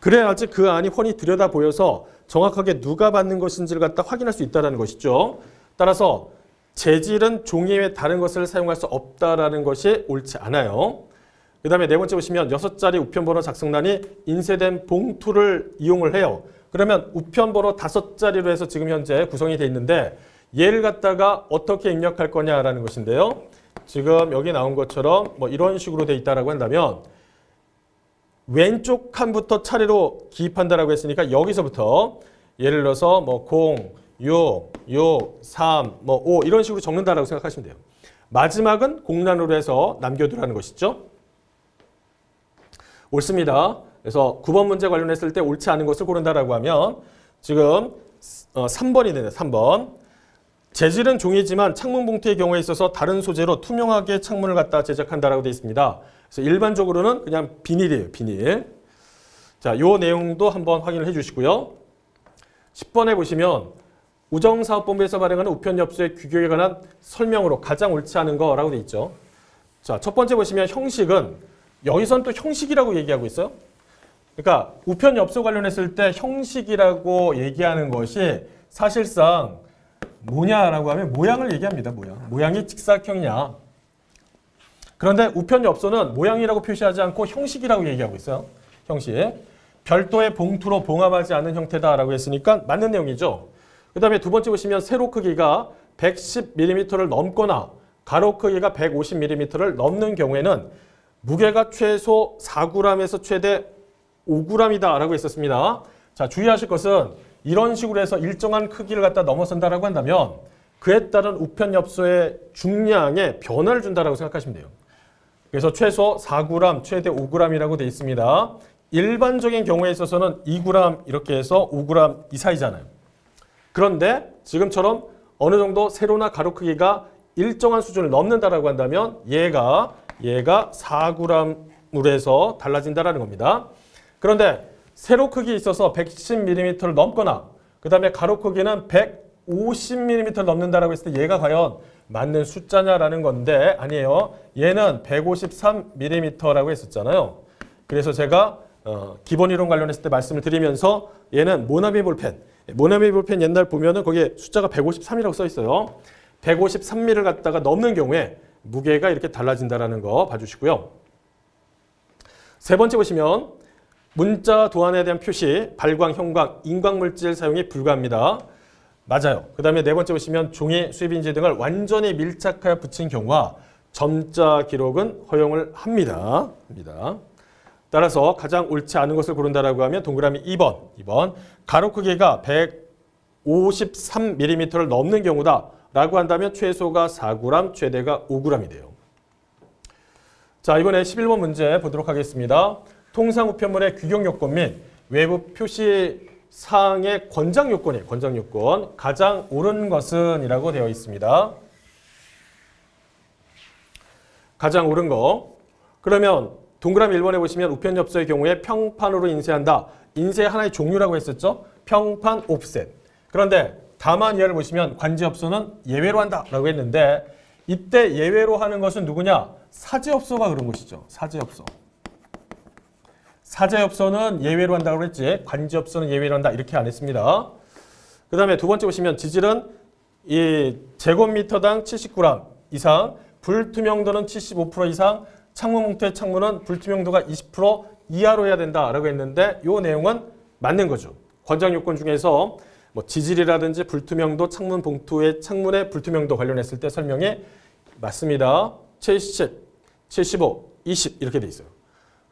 그래야지 그 안이 훤히 들여다 보여서 정확하게 누가 받는 것인지를 갖다 확인할 수 있다는 것이죠. 따라서 재질은 종이 외 다른 것을 사용할 수 없다라는 것이 옳지 않아요. 그 다음에 네 번째 보시면 여섯 자리 우편번호 작성란이 인쇄된 봉투를 이용을 해요. 그러면 우편번호 다섯 자리로 해서 지금 현재 구성이 되어 있는데 얘를 갖다가 어떻게 입력할 거냐라는 것인데요. 지금 여기 나온 것처럼 뭐 이런 식으로 되어 있다라고 한다면 왼쪽 칸부터 차례로 기입한다라고 했으니까 여기서부터 예를 들어서 뭐 0, 6, 6, 3, 뭐 5 이런 식으로 적는다라고 생각하시면 돼요. 마지막은 공란으로 해서 남겨두라는 것이죠. 옳습니다. 그래서 9번 문제 관련했을 때 옳지 않은 것을 고른다라고 하면 지금 3번이 어, 되네 3번. 재질은 종이지만 창문 봉투의 경우에 있어서 다른 소재로 투명하게 창문을 갖다 제작한다라고 되어 있습니다. 그래서 일반적으로는 그냥 비닐이에요. 비닐. 자, 요 내용도 한번 확인을 해 주시고요. 10번에 보시면 우정사업본부에서 발행하는 우편엽서의 규격에 관한 설명으로 가장 옳지 않은 거라고 돼 있죠. 자, 첫 번째 보시면 형식은 여기선 또 형식이라고 얘기하고 있어요. 그러니까 우편 엽서 관련했을 때 형식이라고 얘기하는 것이 사실상 뭐냐라고 하면 모양을 얘기합니다. 모양. 모양이 직사각형이냐. 그런데 우편 엽서는 모양이라고 표시하지 않고 형식이라고 얘기하고 있어요. 형식. 별도의 봉투로 봉합하지 않은 형태다라고 했으니까 맞는 내용이죠. 그 다음에 두 번째 보시면 세로 크기가 110mm를 넘거나 가로 크기가 150mm를 넘는 경우에는 무게가 최소 4g에서 최대 5g이다 라고 했었습니다. 자 주의하실 것은 이런 식으로 해서 일정한 크기를 갖다 넘어선다라고 한다면 그에 따른 우편 엽서의 중량에 변화를 준다라고 생각하시면 돼요. 그래서 최소 4g, 최대 5g이라고 되어 있습니다. 일반적인 경우에 있어서는 2g 이렇게 해서 5g 이 사이잖아요. 그런데 지금처럼 어느 정도 세로나 가로 크기가 일정한 수준을 넘는다라고 한다면 얘가 얘가 4g으로 해서 달라진다라는 겁니다. 그런데 세로 크기 있어서 110mm를 넘거나 그 다음에 가로 크기는 150mm를 넘는다라고 했을 때 얘가 과연 맞는 숫자냐라는 건데 아니에요. 얘는 153mm라고 했었잖아요. 그래서 제가 어, 기본 이론 관련했을 때 말씀을 드리면서 얘는 모나미 볼펜 모나미 볼펜 옛날 보면은 거기에 숫자가 153이라고 써 있어요. 153mm를 갖다가 넘는 경우에 무게가 이렇게 달라진다라는 거 봐주시고요. 세 번째 보시면 문자 도안에 대한 표시, 발광, 형광, 인광물질 사용이 불가합니다. 맞아요. 그 다음에 네 번째 보시면 종이, 수입인지 등을 완전히 밀착하여 붙인 경우와 점자 기록은 허용을 합니다. 합니다. 따라서 가장 옳지 않은 것을 고른다라고 하면 동그라미 2번, 2번 가로 크기가 153mm를 넘는 경우다 라고 한다면 최소가 4g, 최대가 5g이 돼요. 자 이번에 11번 문제 보도록 하겠습니다. 통상 우편물의 규격 요건 및 외부 표시 사항의 권장 요건이에요. 권장 요건. 가장 옳은 것은 이라고 되어 있습니다. 가장 옳은 거. 그러면 동그라미 1번에 보시면 우편 엽서의 경우에 평판으로 인쇄한다. 인쇄 하나의 종류라고 했었죠. 평판 옵셋. 그런데 다만 이하를 보시면 관제업소는 예외로 한다라고 했는데 이때 예외로 하는 것은 누구냐? 사제업소가 그런 것이죠. 사제업소. 사제업소는 예외로 한다고 그랬지 관제업소는 예외로 한다 이렇게 안 했습니다. 그 다음에 두 번째 보시면 지질은 이 제곱미터당 70g 이상 불투명도는 75% 이상 창문 봉투의 창문은 불투명도가 20% 이하로 해야 된다라고 했는데 이 내용은 맞는 거죠. 권장 요건 중에서 뭐 지질이라든지 불투명도 창문 봉투의 창문의 불투명도 관련했을 때 설명이 맞습니다. 70, 75, 20 이렇게 돼 있어요.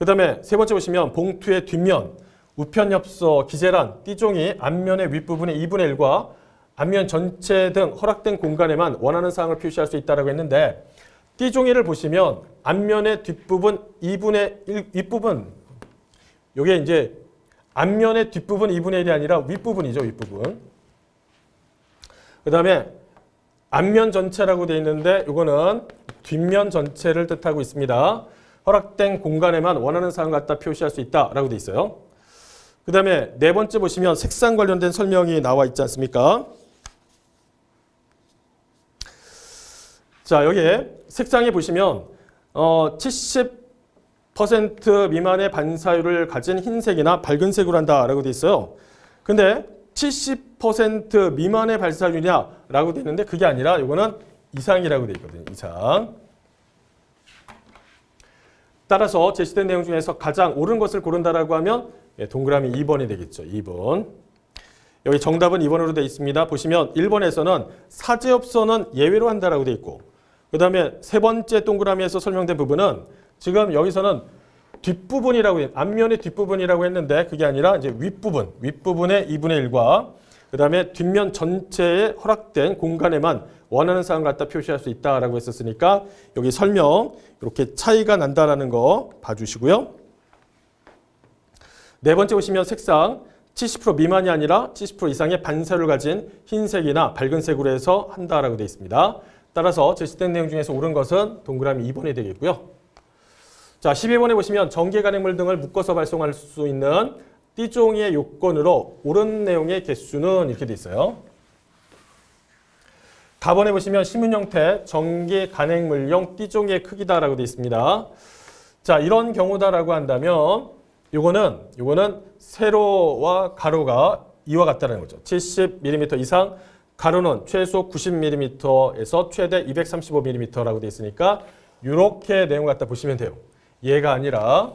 그 다음에 세 번째 보시면 봉투의 뒷면, 우편엽서, 기재란, 띠종이 앞면의 윗부분의 2분의 1과 앞면 전체 등 허락된 공간에만 원하는 사항을 표시할 수 있다고 했는데 띠종이를 보시면 앞면의 뒷부분 2분의 1, 윗부분 요게 이제 앞면의 뒷부분 2분의 1이 아니라 윗부분이죠. 윗부분. 그 다음에 앞면 전체라고 되어 있는데 이거는 뒷면 전체를 뜻하고 있습니다. 허락된 공간에만 원하는 사항 갖다 표시할 수 있다라고 되어 있어요. 그 다음에 네 번째 보시면 색상 관련된 설명이 나와 있지 않습니까? 자 여기에 색상에 보시면 어, 70% 미만의 반사율을 가진 흰색이나 밝은색으로 한다라고 돼 있어요. 근데 70% 미만의 발사율이냐라고 돼 있는데 그게 아니라 이거는 이상이라고 돼 있거든요. 이상. 따라서 제시된 내용 중에서 가장 옳은 것을 고른다라고 하면 예, 동그라미 2번이 되겠죠. 2번. 여기 정답은 2번으로 되어 있습니다. 보시면 1번에서는 사제업소는 예외로 한다라고 되어 있고 그 다음에 세 번째 동그라미에서 설명된 부분은 지금 여기서는 뒷부분이라고 앞면의 뒷부분이라고 했는데 그게 아니라 이제 윗부분, 윗부분의 2분의 1과 그 다음에 뒷면 전체에 허락된 공간에만 원하는 사항 갖다 표시할 수 있다라고 했었으니까 여기 설명 이렇게 차이가 난다라는 거 봐주시고요. 네 번째 보시면 색상 70% 미만이 아니라 70% 이상의 반사를 가진 흰색이나 밝은색으로 해서 한다라고 되어 있습니다. 따라서 제시된 내용 중에서 옳은 것은 동그라미 2번이 되겠고요. 자, 12번에 보시면 전기 간행물 등을 묶어서 발송할 수 있는 띠종이의 요건으로 옳은 내용의 개수는 이렇게 돼 있어요. 답번에 보시면 신문 형태 전기 간행물용 띠종이의 크기다라고 돼 있습니다. 자, 이런 경우다라고 한다면 요거는 요거는 세로와 가로가 이와 같다는 거죠. 70mm 이상, 가로는 최소 90mm에서 최대 235mm라고 돼 있으니까 이렇게 내용 갖다 보시면 돼요. 얘가 아니라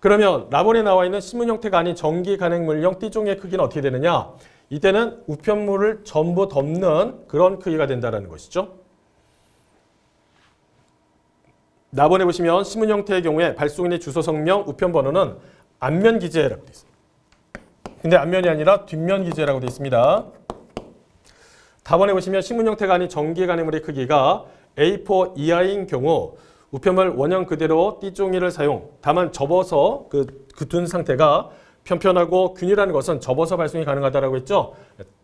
그러면 라본에 나와 있는 신문 형태가 아닌 전기 간행물용 띠종의 크기는 어떻게 되느냐? 이때는 우편물을 전부 덮는 그런 크기가 된다는 것이죠. 나번에 보시면 신문 형태의 경우에 발송인의 주소 성명, 우편 번호는 앞면 기재라고 되어 있습니다. 근데 앞면이 아니라 뒷면 기재라고 되어 있습니다. 다번에 보시면 신문 형태가 아닌 전기 간행물의 크기가 A4 이하인 경우 우편물 원형 그대로 띠종이를 사용, 다만 접어서 그, 그둔 상태가 편편하고 균일한 것은 접어서 발송이 가능하다고 했죠.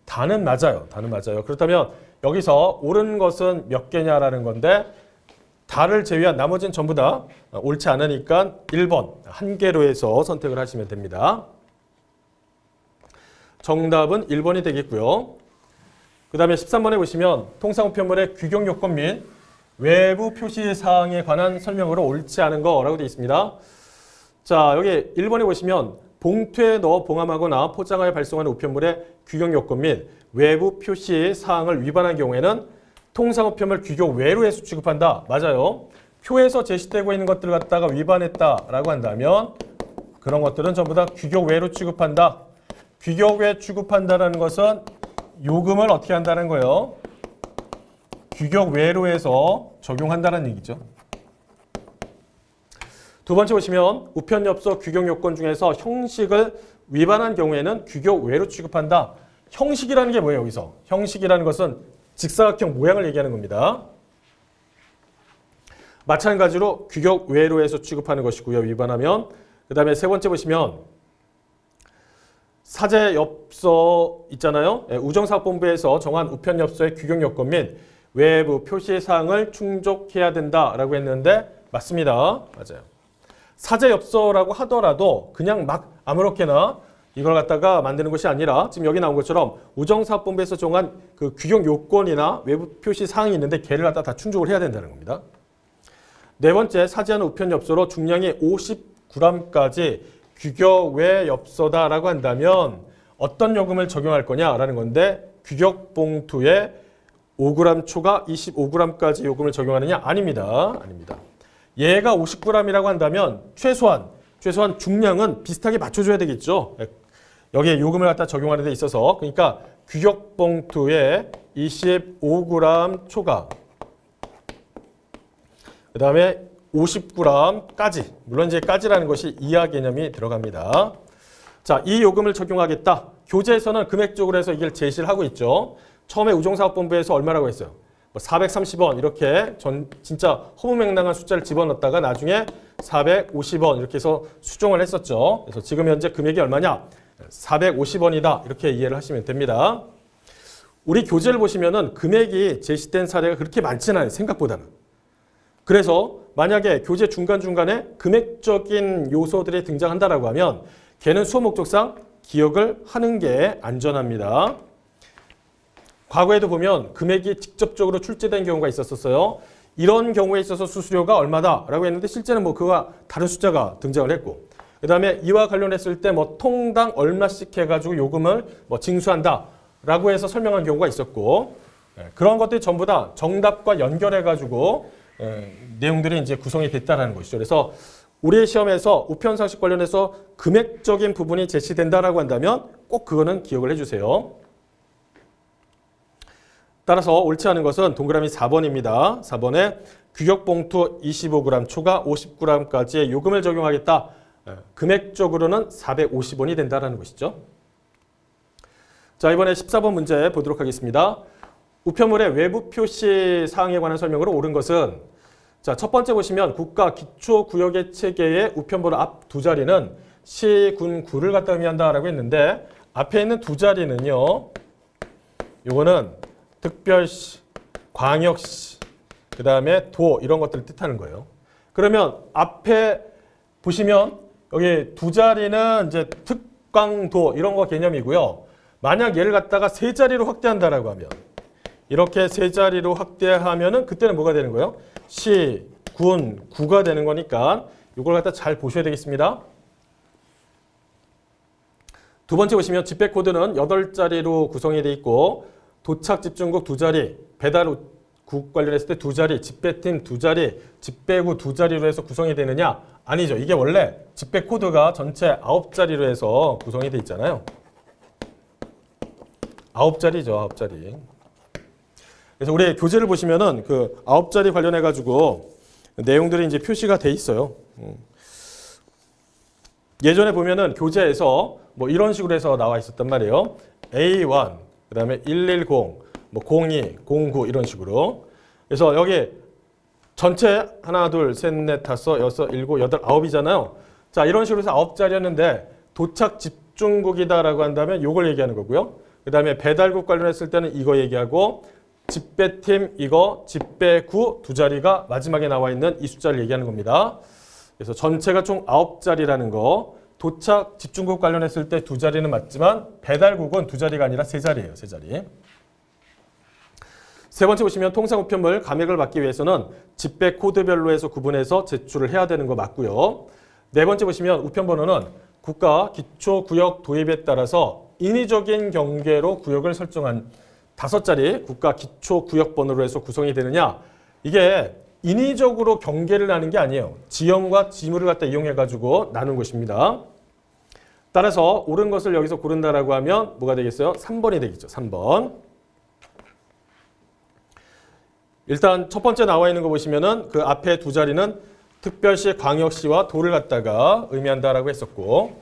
다는 맞아요. 다는 맞아요. 그렇다면 여기서 옳은 것은 몇 개냐라는 건데 다를 제외한 나머지는 전부 다 옳지 않으니까 1번 한 개로 해서 선택을 하시면 됩니다. 정답은 1번이 되겠고요. 그 다음에 13번에 보시면 통상우편물의 규격 요건 및 외부 표시 사항에 관한 설명으로 옳지 않은 거라고 되어 있습니다. 자, 여기 1번에 보시면 봉투에 넣어 봉함하거나 포장하여 발송하는 우편물의 규격 요건 및 외부 표시 사항을 위반한 경우에는 통상 우편물 규격 외로 해서 취급한다. 맞아요. 표에서 제시되고 있는 것들을 갖다가 위반했다라고 한다면 그런 것들은 전부 다 규격 외로 취급한다. 규격 외 취급한다라는 것은 요금을 어떻게 한다는 거예요? 규격 외로 해서 적용한다는 얘기죠. 두 번째 보시면 우편엽서 규격 요건 중에서 형식을 위반한 경우에는 규격 외로 취급한다. 형식이라는 게 뭐예요, 여기서? 형식이라는 것은 직사각형 모양을 얘기하는 겁니다. 마찬가지로 규격 외로 해서 취급하는 것이고요, 위반하면. 그 다음에 세 번째 보시면 사제엽서 있잖아요. 예, 우정사업본부에서 정한 우편엽서의 규격 요건 및 외부 표시사항을 충족해야 된다라고 했는데 맞습니다. 맞아요. 사제엽서라고 하더라도 그냥 막 아무렇게나 이걸 갖다가 만드는 것이 아니라 지금 여기 나온 것처럼 우정사업본부에서 정한 그 규격 요건이나 외부 표시 사항이 있는데 걔를 갖다 다 충족을 해야 된다는 겁니다. 네 번째 사지하는 우편 엽서로 중량이 50g까지 규격 외 엽서다라고 한다면 어떤 요금을 적용할 거냐라는 건데 규격 봉투에 5g 초가 25g까지 요금을 적용하느냐? 아닙니다. 아닙니다. 얘가 50g이라고 한다면 최소한 최소한 중량은 비슷하게 맞춰줘야 되겠죠. 여기에 요금을 갖다 적용하는 데 있어서 그러니까 규격 봉투에 25g 초가 그 다음에 50g까지 물론 이제 까지라는 것이 이하 개념이 들어갑니다. 자, 이 요금을 적용하겠다. 교재에서는 금액적으로 해서 이걸 제시를 하고 있죠. 처음에 우정사업본부에서 얼마라고 했어요? 뭐 430원 이렇게 전 진짜 허무맹랑한 숫자를 집어넣었다가 나중에 450원 이렇게 해서 수정을 했었죠. 그래서 지금 현재 금액이 얼마냐? 450원이다 이렇게 이해를 하시면 됩니다. 우리 교재를 보시면은 금액이 제시된 사례가 그렇게 많지는 않아요. 생각보다는. 그래서 만약에 교재 중간중간에 금액적인 요소들이 등장한다라고 하면 걔는 수업 목적상 기억을 하는 게 안전합니다. 과거에도 보면 금액이 직접적으로 출제된 경우가 있었어요. 이런 경우에 있어서 수수료가 얼마다라고 했는데 실제는 뭐 그와 다른 숫자가 등장을 했고 그 다음에 이와 관련했을 때 뭐 통당 얼마씩 해가지고 요금을 뭐 징수한다라고 해서 설명한 경우가 있었고 예, 그런 것들이 전부 다 정답과 연결해가지고 예, 내용들이 이제 구성이 됐다라는 것이죠. 그래서 우리의 시험에서 우편상식 관련해서 금액적인 부분이 제시된다라고 한다면 꼭 그거는 기억을 해주세요. 따라서 옳지 않은 것은 동그라미 4번입니다. 4번에 규격봉투 25g 초과 50g까지의 요금을 적용하겠다. 예, 금액적으로는 450원이 된다는 것이죠. 자 이번에 14번 문제 보도록 하겠습니다. 우편물의 외부 표시 사항에 관한 설명으로 옳은 것은 자, 첫 번째 보시면 국가 기초 구역의 체계의 우편번호 앞두 자리는 시, 군, 구를 갖다 의미한다라고 했는데 앞에 있는 두 자리는요. 요거는 특별시, 광역시, 그 다음에 도 이런 것들을 뜻하는 거예요. 그러면 앞에 보시면 여기 두 자리는 이제 특강도 이런 거 개념이고요. 만약 얘를 갖다가 세 자리로 확대한다라고 하면 이렇게 세 자리로 확대하면은 그때는 뭐가 되는 거예요? 시, 군, 구가 되는 거니까 이걸 갖다 잘 보셔야 되겠습니다. 두 번째 보시면 집배 코드는 8자리로 구성이 되어 있고 도착 집중국 두 자리, 배달 국 관련했을 때 두 자리, 집배팀 두 자리, 집배구 두 자리로 해서 구성이 되느냐? 아니죠. 이게 원래 집배 코드가 전체 9자리로 해서 구성이 되어 있잖아요. 9자리죠. 9자리. 그래서 우리 교재를 보시면은 그 9자리 관련해 가지고 내용들이 이제 표시가 돼 있어요. 음. 예전에 보면은 교재에서 뭐 이런 식으로 해서 나와 있었단 말이에요. A1, 그 다음에 110, 뭐 02, 09 이런 식으로. 그래서 여기 전체 하나, 둘, 셋, 넷, 다섯, 여섯, 일곱, 여덟, 아홉이잖아요. 자, 이런 식으로 해서 아홉 자리였는데 도착 집중국이다라고 한다면 이걸 얘기하는 거고요. 그 다음에 배달국 관련했을 때는 이거 얘기하고 집배팀 이거, 집배구 두 자리가 마지막에 나와 있는 이 숫자를 얘기하는 겁니다. 그래서 전체가 총 아홉 자리라는 거 도착 집중국 관련했을 때 두 자리는 맞지만 배달국은 두 자리가 아니라 세 자리예요. 세 자리. 세 번째 보시면 통상 우편물 감액을 받기 위해서는 집배 코드별로 해서 구분해서 제출을 해야 되는 거 맞고요. 네 번째 보시면 우편번호는 국가 기초 구역 도입에 따라서 인위적인 경계로 구역을 설정한 다섯 자리 국가 기초 구역 번호로 해서 구성이 되느냐 이게 인위적으로 경계를 나는 게 아니에요. 지형과 지물을 갖다 이용해가지고 나눈 것입니다. 따라서 옳은 것을 여기서 고른다라고 하면 뭐가 되겠어요? 3번이 되겠죠. 3번. 일단 첫 번째 나와 있는 거 보시면은 그 앞에 두 자리는 특별시, 광역시와 도를 갖다가 의미한다라고 했었고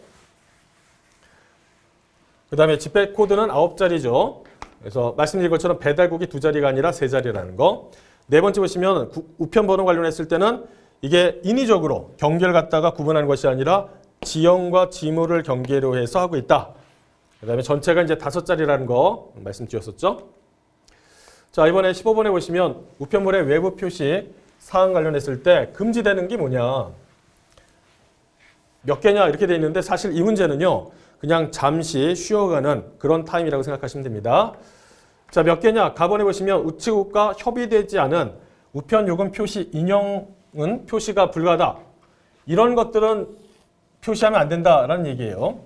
그 다음에 집회 코드는 아홉 자리죠. 그래서 말씀드린 것처럼 배달국이 두 자리가 아니라 세 자리라는 거. 네 번째 보시면 우편 번호 관련했을 때는 이게 인위적으로 경계를 갖다가 구분하는 것이 아니라 지형과 지물을 경계로 해서 하고 있다. 그 다음에 전체가 이제 다섯 자리라는 거 말씀드렸었죠. 자 이번에 15번에 보시면 우편물의 외부 표시 사항 관련했을 때 금지되는 게 뭐냐. 몇 개냐 이렇게 돼 있는데 사실 이 문제는요. 그냥 잠시 쉬어가는 그런 타임이라고 생각하시면 됩니다. 자, 몇 개냐? 가번에 보시면 우측국과 협의되지 않은 우편 요금 표시 인용은 표시가 불가하다. 이런 것들은 표시하면 안 된다라는 얘기예요.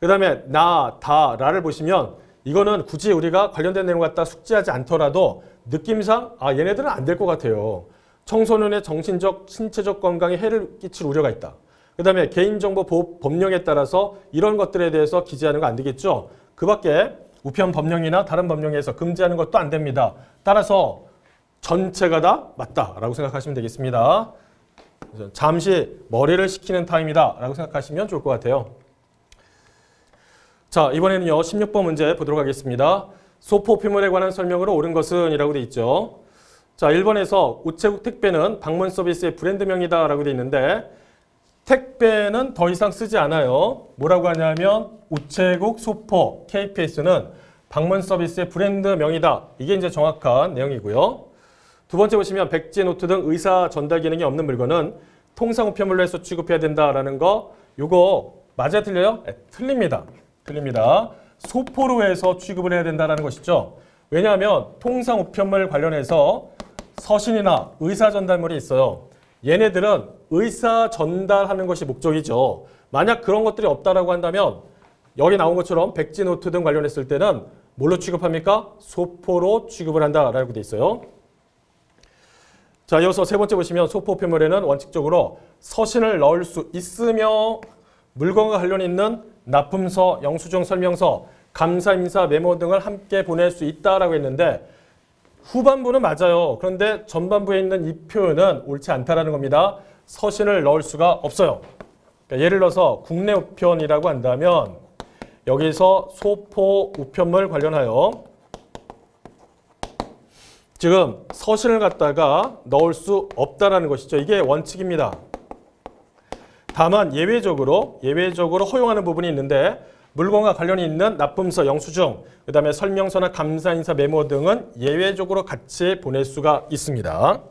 그 다음에 나, 다, 라를 보시면 이거는 굳이 우리가 관련된 내용 갖다 숙지하지 않더라도 느낌상 아 얘네들은 안 될 것 같아요. 청소년의 정신적, 신체적 건강에 해를 끼칠 우려가 있다. 그 다음에 개인정보 보호 법령에 따라서 이런 것들에 대해서 기재하는 거 안 되겠죠. 그 밖에 우편 법령이나 다른 법령에서 금지하는 것도 안 됩니다. 따라서 전체가 다 맞다라고 생각하시면 되겠습니다. 잠시 머리를 식히는 타임이다 라고 생각하시면 좋을 것 같아요. 자 이번에는요 16번 문제 보도록 하겠습니다. 소포우편물에 관한 설명으로 옳은 것은 이라고 돼 있죠. 자 1번에서 우체국 택배는 방문 서비스의 브랜드명이다 라고 돼 있는데 택배는 더 이상 쓰지 않아요. 뭐라고 하냐면 우체국, 소포, KPS는 방문 서비스의 브랜드명이다. 이게 이제 정확한 내용이고요. 두 번째 보시면 백지, 노트 등 의사 전달 기능이 없는 물건은 통상 우편물로 해서 취급해야 된다라는 거 요거 맞아 틀려요? 네, 틀립니다. 틀립니다. 소포로 해서 취급을 해야 된다는 것이죠. 왜냐하면 통상 우편물 관련해서 서신이나 의사 전달물이 있어요. 얘네들은 의사 전달하는 것이 목적이죠. 만약 그런 것들이 없다라고 한다면 여기 나온 것처럼 백지 노트 등 관련했을 때는 뭘로 취급합니까? 소포로 취급을 한다라고 돼 있어요. 자, 이어서 세 번째 보시면 소포 우편물에는 원칙적으로 서신을 넣을 수 있으며 물건과 관련 있는 납품서, 영수증 설명서, 감사 인사 메모 등을 함께 보낼 수 있다라고 했는데 후반부는 맞아요. 그런데 전반부에 있는 이 표현은 옳지 않다라는 겁니다. 서신을 넣을 수가 없어요. 그러니까 예를 들어서 국내 우편이라고 한다면 여기서 소포 우편물 관련하여 지금 서신을 갖다가 넣을 수 없다라는 것이죠. 이게 원칙입니다. 다만 예외적으로 예외적으로 허용하는 부분이 있는데 물건과 관련이 있는 납품서, 영수증, 그 다음에 설명서나 감사 인사 메모 등은 예외적으로 같이 보낼 수가 있습니다.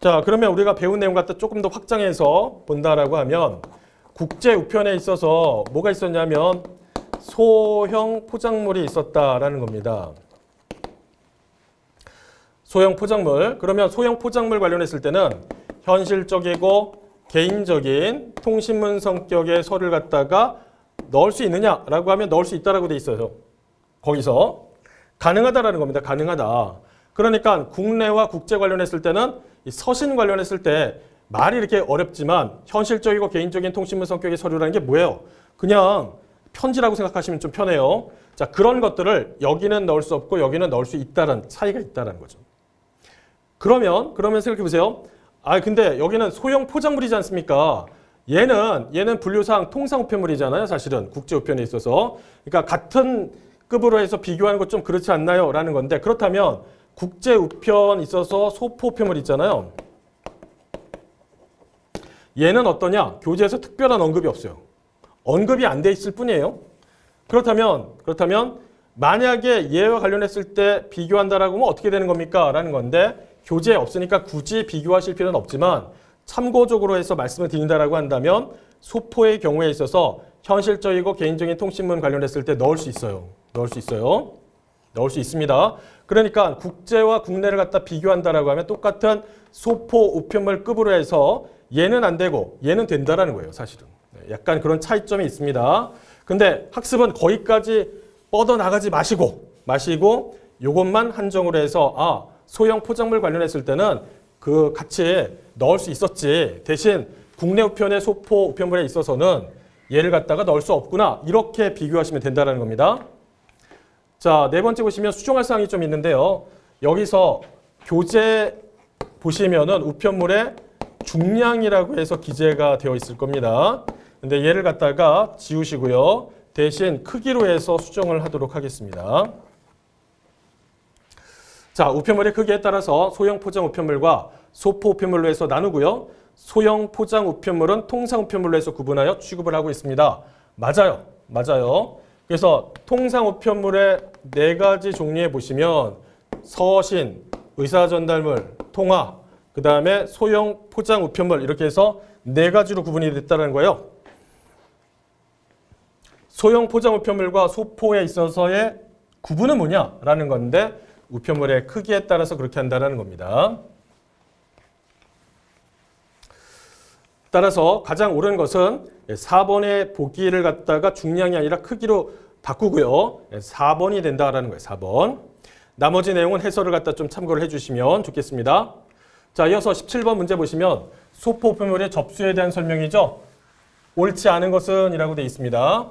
자, 그러면 우리가 배운 내용 갖다 조금 더 확장해서 본다라고 하면 국제 우편에 있어서 뭐가 있었냐면 소형 포장물이 있었다라는 겁니다. 소형 포장물. 그러면 소형 포장물 관련했을 때는 현실적이고 개인적인 통신문 성격의 서류를 갖다가 넣을 수 있느냐라고 하면 넣을 수 있다라고 돼 있어요. 거기서 가능하다라는 겁니다. 가능하다. 그러니까 국내와 국제 관련했을 때는 서신 관련했을 때 말이 이렇게 어렵지만 현실적이고 개인적인 통신문 성격의 서류라는 게 뭐예요? 그냥 편지라고 생각하시면 좀 편해요. 자, 그런 것들을 여기는 넣을 수 없고 여기는 넣을 수 있다는 차이가 있다는 거죠. 그러면 그러면 생각해 보세요. 아, 근데 여기는 소형 포장물이지 않습니까? 얘는 얘는 분류상 통상 우편물이잖아요. 사실은 국제 우편에 있어서. 그러니까 같은 급으로 해서 비교하는 것 좀 그렇지 않나요? 라는 건데 그렇다면 국제 우편 있어서 소포 우편물 있잖아요. 얘는 어떠냐? 교재에서 특별한 언급이 없어요. 언급이 안 돼 있을 뿐이에요. 그렇다면 그렇다면 만약에 얘와 관련했을 때 비교한다라고 하면 어떻게 되는 겁니까? 라는 건데 교재에 없으니까 굳이 비교하실 필요는 없지만 참고적으로 해서 말씀을 드린다라고 한다면 소포의 경우에 있어서 현실적이고 개인적인 통신문 관련했을 때 넣을 수 있어요. 넣을 수 있어요. 넣을 수 있습니다. 그러니까 국제와 국내를 갖다 비교한다라고 하면 똑같은 소포 우편물 급으로 해서 얘는 안 되고 얘는 된다라는 거예요. 사실은. 네, 약간 그런 차이점이 있습니다. 근데 학습은 거기까지 뻗어나가지 마시고 마시고 요것만 한정으로 해서 아 소형 포장물 관련했을 때는 그 같이 넣을 수 있었지 대신 국내 우편의 소포 우편물에 있어서는 얘를 갖다가 넣을 수 없구나 이렇게 비교하시면 된다는 겁니다. 자, 네 번째 보시면 수정할 사항이 좀 있는데요. 여기서 교재 보시면은 우편물에 중량이라고 해서 기재가 되어 있을 겁니다. 근데 얘를 갖다가 지우시고요. 대신 크기로 해서 수정을 하도록 하겠습니다. 자, 우편물의 크기에 따라서 소형 포장 우편물과 소포 우편물로 해서 나누고요. 소형 포장 우편물은 통상 우편물로 해서 구분하여 취급을 하고 있습니다. 맞아요. 맞아요. 그래서 통상 우편물의 네 가지 종류에 보시면 서신, 의사전달물, 통화, 그 다음에 소형 포장 우편물 이렇게 해서 네 가지로 구분이 됐다는 거예요. 소형 포장 우편물과 소포에 있어서의 구분은 뭐냐라는 건데 우편물의 크기에 따라서 그렇게 한다는 겁니다. 따라서 가장 옳은 것은 4번의 보기를 갖다가 중량이 아니라 크기로 바꾸고요. 4번이 된다라는 거예요. 4번. 나머지 내용은 해설을 갖다 좀 참고를 해주시면 좋겠습니다. 자, 이어서 17번 문제 보시면 소포 우편물의 접수에 대한 설명이죠. 옳지 않은 것은 이라고 되어 있습니다.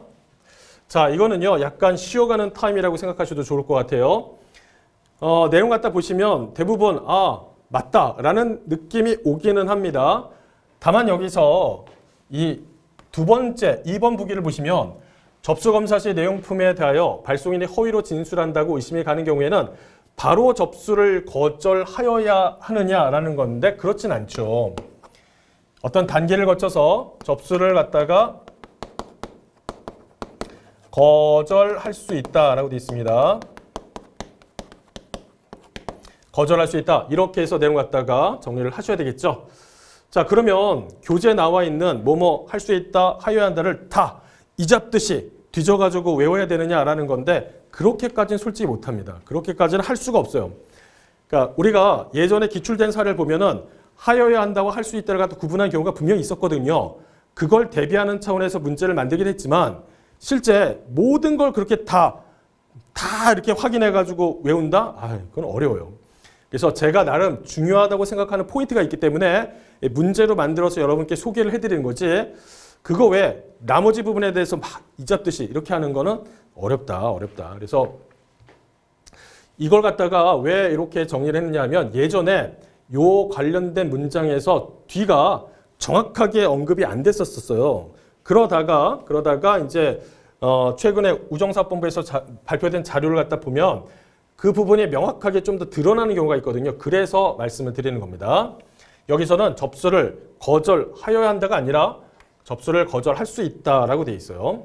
자, 이거는요. 약간 쉬어가는 타임이라고 생각하셔도 좋을 것 같아요. 어, 내용 갖다 보시면 대부분 아, 맞다 라는 느낌이 오기는 합니다. 다만 여기서 이 두 번째 2번 부기를 보시면 접수검사 시 내용품에 대하여 발송인이 허위로 진술한다고 의심이 가는 경우에는 바로 접수를 거절하여야 하느냐라는 건데 그렇진 않죠. 어떤 단계를 거쳐서 접수를 갖다가 거절할 수 있다라고 되어 있습니다. 거절할 수 있다. 이렇게 해서 내용 갖다가 정리를 하셔야 되겠죠. 자 그러면 교재에 나와 있는 뭐뭐 할 수 있다, 하여야 한다를 다 이잡듯이 뒤져가지고 외워야 되느냐라는 건데 그렇게까지는 솔직히 못합니다. 그렇게까지는 할 수가 없어요. 그러니까 우리가 예전에 기출된 사례를 보면은 하여야 한다고 할 수 있다를 갖다 구분한 경우가 분명히 있었거든요. 그걸 대비하는 차원에서 문제를 만들긴 했지만 실제 모든 걸 그렇게 다, 다 이렇게 확인해가지고 외운다? 아, 그건 어려워요. 그래서 제가 나름 중요하다고 생각하는 포인트가 있기 때문에 문제로 만들어서 여러분께 소개를 해드리는 거지 그거 외에 나머지 부분에 대해서 막 이잡듯이 이렇게 하는 거는 어렵다 어렵다 그래서 이걸 갖다가 왜 이렇게 정리를 했느냐 하면 예전에 요 관련된 문장에서 뒤가 정확하게 언급이 안 됐었어요. 그러다가 그러다가 이제 어 최근에 우정사본부에서 자, 발표된 자료를 갖다 보면 그 부분이 명확하게 좀 더 드러나는 경우가 있거든요. 그래서 말씀을 드리는 겁니다. 여기서는 접수를 거절하여야 한다가 아니라 접수를 거절할 수 있다라고 되어 있어요.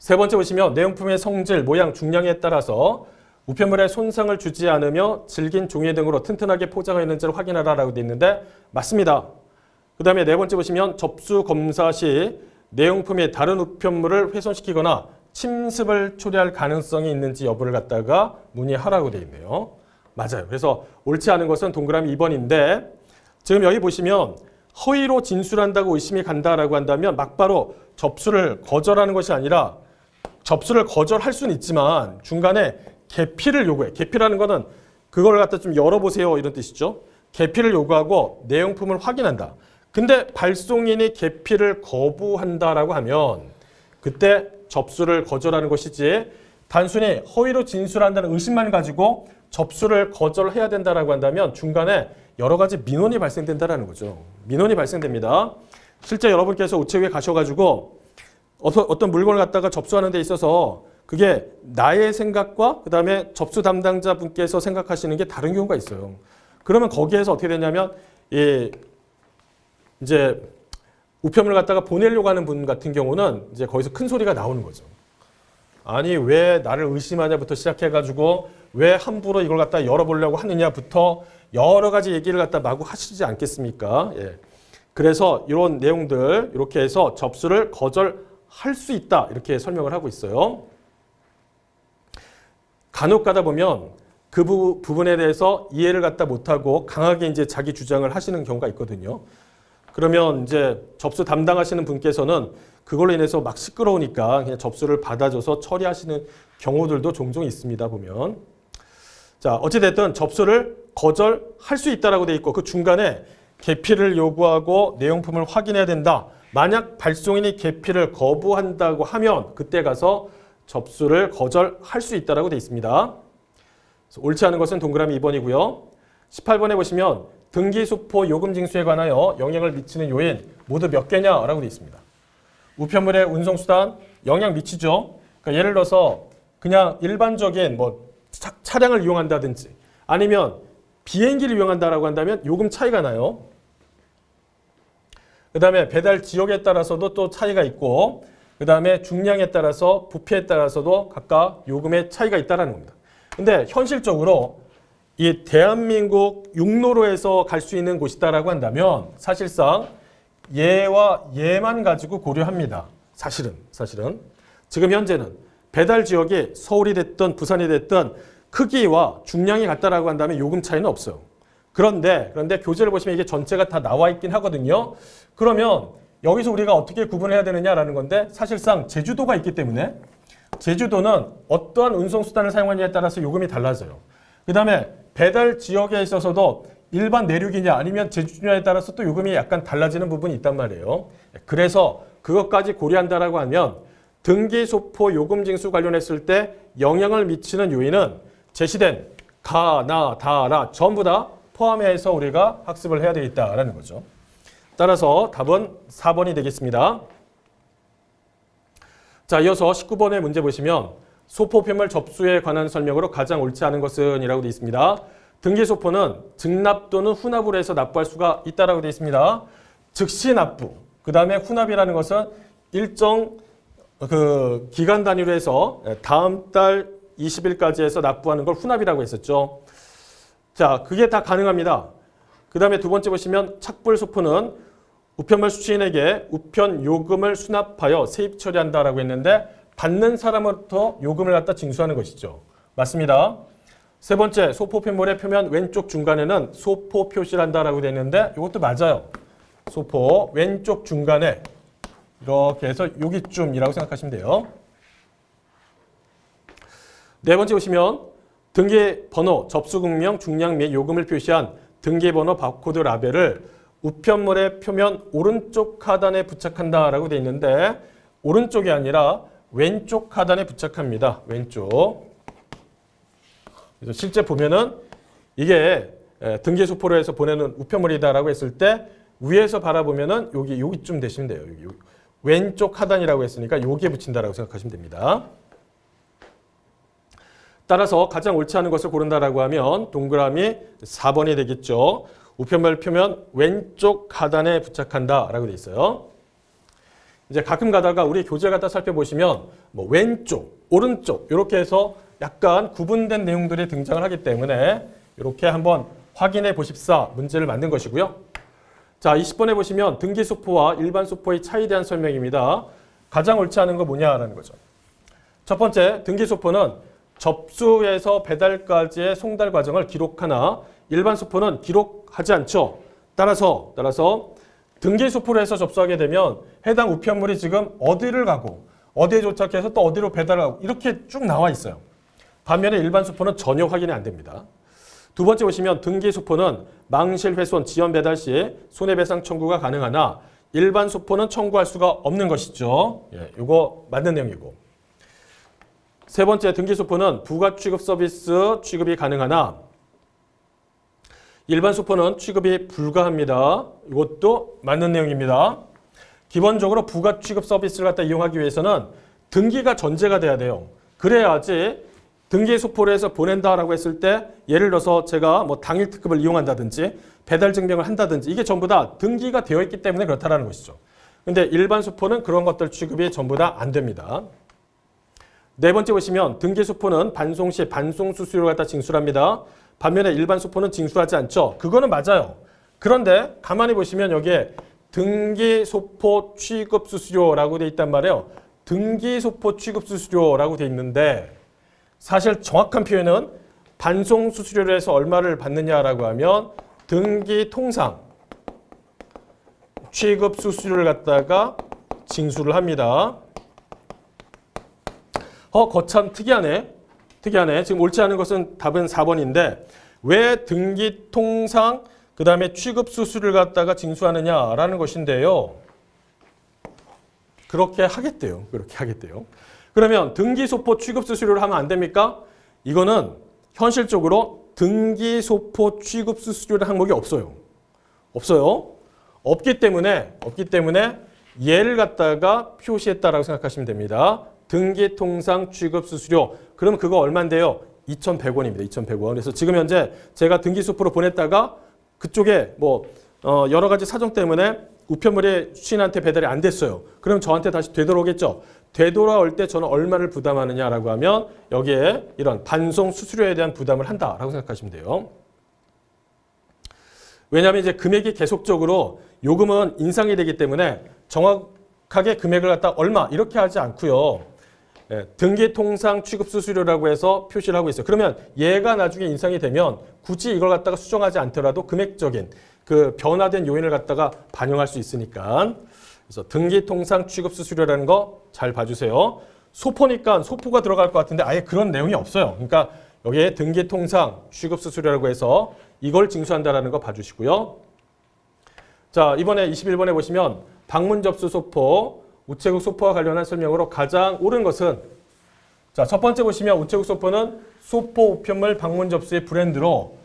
세 번째 보시면 내용품의 성질, 모양, 중량에 따라서 우편물에 손상을 주지 않으며 질긴 종이 등으로 튼튼하게 포장하여 있는지를 확인하라라고 되어 있는데 맞습니다. 그 다음에 네 번째 보시면 접수 검사 시 내용품이 다른 우편물을 훼손시키거나 침습을 초래할 가능성이 있는지 여부를 갖다가 문의하라고 되어 있네요. 맞아요. 그래서 옳지 않은 것은 동그라미 2번인데 지금 여기 보시면 허위로 진술한다고 의심이 간다라고 한다면 막바로 접수를 거절하는 것이 아니라 접수를 거절할 수는 있지만 중간에 개피를 요구해. 개피라는 거는 그걸 갖다 좀 열어보세요 이런 뜻이죠. 개피를 요구하고 내용품을 확인한다. 근데 발송인이 개피를 거부한다라고 하면 그때 접수를 거절하는 것이지 단순히 허위로 진술한다는 의심만 가지고 접수를 거절해야 된다라고 한다면 중간에 여러 가지 민원이 발생된다라는 거죠. 민원이 발생됩니다. 실제 여러분께서 우체국에 가셔가지고 어떤 물건을 갖다가 접수하는 데 있어서 그게 나의 생각과 그 다음에 접수 담당자 분께서 생각하시는 게 다른 경우가 있어요. 그러면 거기에서 어떻게 되냐면 이 이제 우편물 갖다가 보내려고 하는 분 같은 경우는 이제 거기서 큰 소리가 나오는 거죠. 아니 왜 나를 의심하냐부터 시작해가지고 왜 함부로 이걸 갖다 열어보려고 하느냐부터 여러 가지 얘기를 갖다 마구 하시지 않겠습니까? 예. 그래서 이런 내용들 이렇게 해서 접수를 거절할 수 있다 이렇게 설명을 하고 있어요. 간혹 가다 보면 그 부, 분에 대해서 이해를 갖다 못하고 강하게 이제 자기 주장을 하시는 경우가 있거든요. 그러면 이제 접수 담당하시는 분께서는 그걸로 인해서 막 시끄러우니까 그냥 접수를 받아줘서 처리하시는 경우들도 종종 있습니다. 보면. 자, 어찌됐든 접수를 거절할 수 있다라고 돼 있고 그 중간에 개피를 요구하고 내용품을 확인해야 된다. 만약 발송인이 개피를 거부한다고 하면 그때 가서 접수를 거절할 수 있다라고 돼 있습니다. 옳지 않은 것은 동그라미 2번이고요. 18번에 보시면 등기수포 요금 징수에 관하여 영향을 미치는 요인 모두 몇 개냐라고 되어 있습니다. 우편물의 운송수단 영향 미치죠. 그러니까 예를 들어서 그냥 일반적인 뭐 차, 차량을 이용한다든지 아니면 비행기를 이용한다라고 한다면 요금 차이가 나요. 그 다음에 배달 지역에 따라서도 또 차이가 있고 그 다음에 중량에 따라서 부피에 따라서도 각각 요금의 차이가 있다는 겁니다. 근데 현실적으로 이 대한민국 육로로에서 갈 수 있는 곳이다라고 한다면 사실상 예와 예만 가지고 고려합니다. 사실은 사실은 지금 현재는 배달 지역이 서울이 됐든 부산이 됐든 크기와 중량이 같다라고 한다면 요금 차이는 없어요. 그런데 그런데 교재를 보시면 이게 전체가 다 나와 있긴 하거든요. 그러면 여기서 우리가 어떻게 구분해야 되느냐라는 건데 사실상 제주도가 있기 때문에 제주도는 어떠한 운송수단을 사용하느냐에 따라서 요금이 달라져요. 그 다음에 배달 지역에 있어서도 일반 내륙이냐 아니면 제주냐에 따라서 또 요금이 약간 달라지는 부분이 있단 말이에요. 그래서 그것까지 고려한다라고 하면 등기 소포 요금 징수 관련했을 때 영향을 미치는 요인은 제시된 가, 나, 다, 라 전부 다 포함해서 우리가 학습을 해야 되겠다라는 거죠. 따라서 답은 4번이 되겠습니다. 자, 이어서 19번의 문제 보시면 소포표물 접수에 관한 설명으로 가장 옳지 않은 것은 이라고 되어 있습니다. 등기 소포는 증납 또는 훈납으로 해서 납부할 수가 있다라고 되어 있습니다. 즉시 납부, 그 다음에 훈납이라는 것은 일정 그 기간 단위로 해서 다음 달 20일까지 해서 납부하는 걸 훈납이라고 했었죠. 자, 그게 다 가능합니다. 그 다음에 두 번째 보시면 착불 소포는 우편물 수취인에게 우편 요금을 수납하여 세입 처리한다라고 했는데 받는 사람으로부터 요금을 갖다 징수하는 것이죠. 맞습니다. 세 번째, 소포편물의 표면 왼쪽 중간에는 소포 표시를 한다라고 되어 있는데 이것도 맞아요. 소포 왼쪽 중간에 이렇게 해서 여기쯤이라고 생각하시면 돼요. 네 번째 보시면 등기 번호, 접수금명, 중량 및 요금을 표시한 등기 번호 바코드 라벨을 우편물의 표면 오른쪽 하단에 부착한다라고 되어 있는데 오른쪽이 아니라 왼쪽 하단에 부착합니다. 왼쪽. 그래서 실제 보면은 이게 등기 소포로 해서 보내는 우편물이다라고 했을 때 위에서 바라보면은 여기 여기쯤 되시면 돼요. 여기, 여기. 왼쪽 하단이라고 했으니까 여기에 붙인다라고 생각하시면 됩니다. 따라서 가장 옳지 않은 것을 고른다라고 하면 동그라미 4번이 되겠죠. 우편물 표면 왼쪽 하단에 부착한다라고 돼 있어요. 이제 가끔 가다가 우리 교재 갖다 살펴보시면 뭐 왼쪽, 오른쪽 이렇게 해서 약간 구분된 내용들이 등장을 하기 때문에 이렇게 한번 확인해 보십사 문제를 만든 것이고요. 자, 20번에 보시면 등기 소포와 일반 소포의 차이에 대한 설명입니다. 가장 옳지 않은 거 뭐냐라는 거죠. 첫 번째, 등기 소포는 접수에서 배달까지의 송달 과정을 기록하나 일반 소포는 기록하지 않죠. 따라서 따라서 등기 소포를 해서 접수하게 되면 해당 우편물이 지금 어디를 가고 어디에 도착해서 또 어디로 배달하고 이렇게 쭉 나와 있어요. 반면에 일반 소포는 전혀 확인이 안 됩니다. 두 번째 보시면 등기 소포는 망실 훼손 지연 배달 시 손해배상 청구가 가능하나 일반 소포는 청구할 수가 없는 것이죠. 예, 이거 맞는 내용이고. 세 번째 등기 소포는 부가 취급 서비스 취급이 가능하나 일반 소포는 취급이 불가합니다. 이것도 맞는 내용입니다. 기본적으로 부가 취급 서비스를 갖다 이용하기 위해서는 등기가 전제가 돼야 돼요. 그래야지 등기 소포를 해서 보낸다라고 했을 때 예를 들어서 제가 뭐 당일 특급을 이용한다든지 배달 증명을 한다든지 이게 전부 다 등기가 되어 있기 때문에 그렇다라는 것이죠. 근데 일반 소포는 그런 것들 취급이 전부 다 안 됩니다. 네 번째 보시면 등기 소포는 반송 시 반송 수수료를 갖다 징수합니다. 반면에 일반 소포는 징수하지 않죠. 그거는 맞아요. 그런데 가만히 보시면 여기에 등기 소포 취급 수수료라고 돼 있단 말이에요. 등기 소포 취급 수수료라고 돼 있는데 사실 정확한 표현은 반송 수수료를 해서 얼마를 받느냐라고 하면 등기 통상 취급 수수료를 갖다가 징수를 합니다. 어, 거참 특이하네. 특이하네. 지금 옳지 않은 것은 답은 4번인데 왜 등기 통상 그 다음에 취급 수수료를 갖다가 징수하느냐라는 것인데요. 그렇게 하겠대요. 그렇게 하겠대요. 그러면 등기 소포 취급 수수료를 하면 안 됩니까? 이거는 현실적으로 등기 소포 취급 수수료라는 항목이 없어요. 없어요. 없기 때문에 없기 때문에 얘를 갖다가 표시했다라고 생각하시면 됩니다. 등기통상 취급수수료. 그럼 그거 얼마인데요? 2,100원입니다. 2,100원. 그래서 지금 현재 제가 등기소포로 보냈다가 그쪽에 뭐 어 여러 가지 사정 때문에 우편물이 수인한테 배달이 안 됐어요. 그럼 저한테 다시 되돌아오겠죠. 되돌아올 때 저는 얼마를 부담하느냐라고 하면 여기에 이런 반송 수수료에 대한 부담을 한다라고 생각하시면 돼요. 왜냐하면 이제 금액이 계속적으로 요금은 인상이 되기 때문에 정확하게 금액을 갖다 얼마 이렇게 하지 않고요. 예, 등기통상 취급수수료라고 해서 표시를 하고 있어요. 그러면 얘가 나중에 인상이 되면 굳이 이걸 갖다가 수정하지 않더라도 금액적인 그 변화된 요인을 갖다가 반영할 수 있으니까 그래서 등기통상 취급수수료라는 거 잘 봐주세요. 소포니까 소포가 들어갈 것 같은데 아예 그런 내용이 없어요. 그러니까 여기에 등기통상 취급수수료라고 해서 이걸 징수한다라는 거 봐주시고요. 자 이번에 21번에 보시면 방문 접수 소포, 우체국 소포와 관련한 설명으로 가장 옳은 것은 자 첫 번째 보시면 우체국 소포는 소포 우편물 방문 접수의 브랜드로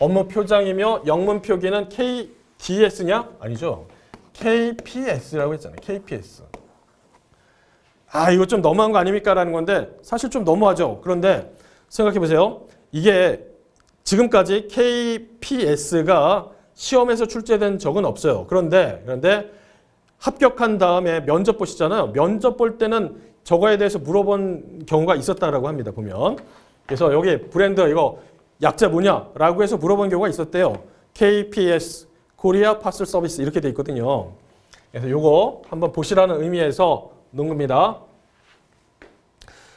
업무 표장이며 영문 표기는 KDS냐? 아니죠. KPS라고 했잖아요. KPS. 아 이거 좀 너무한 거 아닙니까? 라는 건데 사실 좀 너무하죠. 그런데 생각해 보세요. 이게 지금까지 KPS가 시험에서 출제된 적은 없어요. 그런데 그런데 합격한 다음에 면접 보시잖아요. 면접 볼 때는 저거에 대해서 물어본 경우가 있었다라고 합니다. 보면. 그래서 여기 브랜드 이거 약자 뭐냐라고 해서 물어본 경우가 있었대요. KPS 코리아 파슬 서비스 이렇게 돼 있거든요. 그래서 요거 한번 보시라는 의미에서 넣은 겁니다.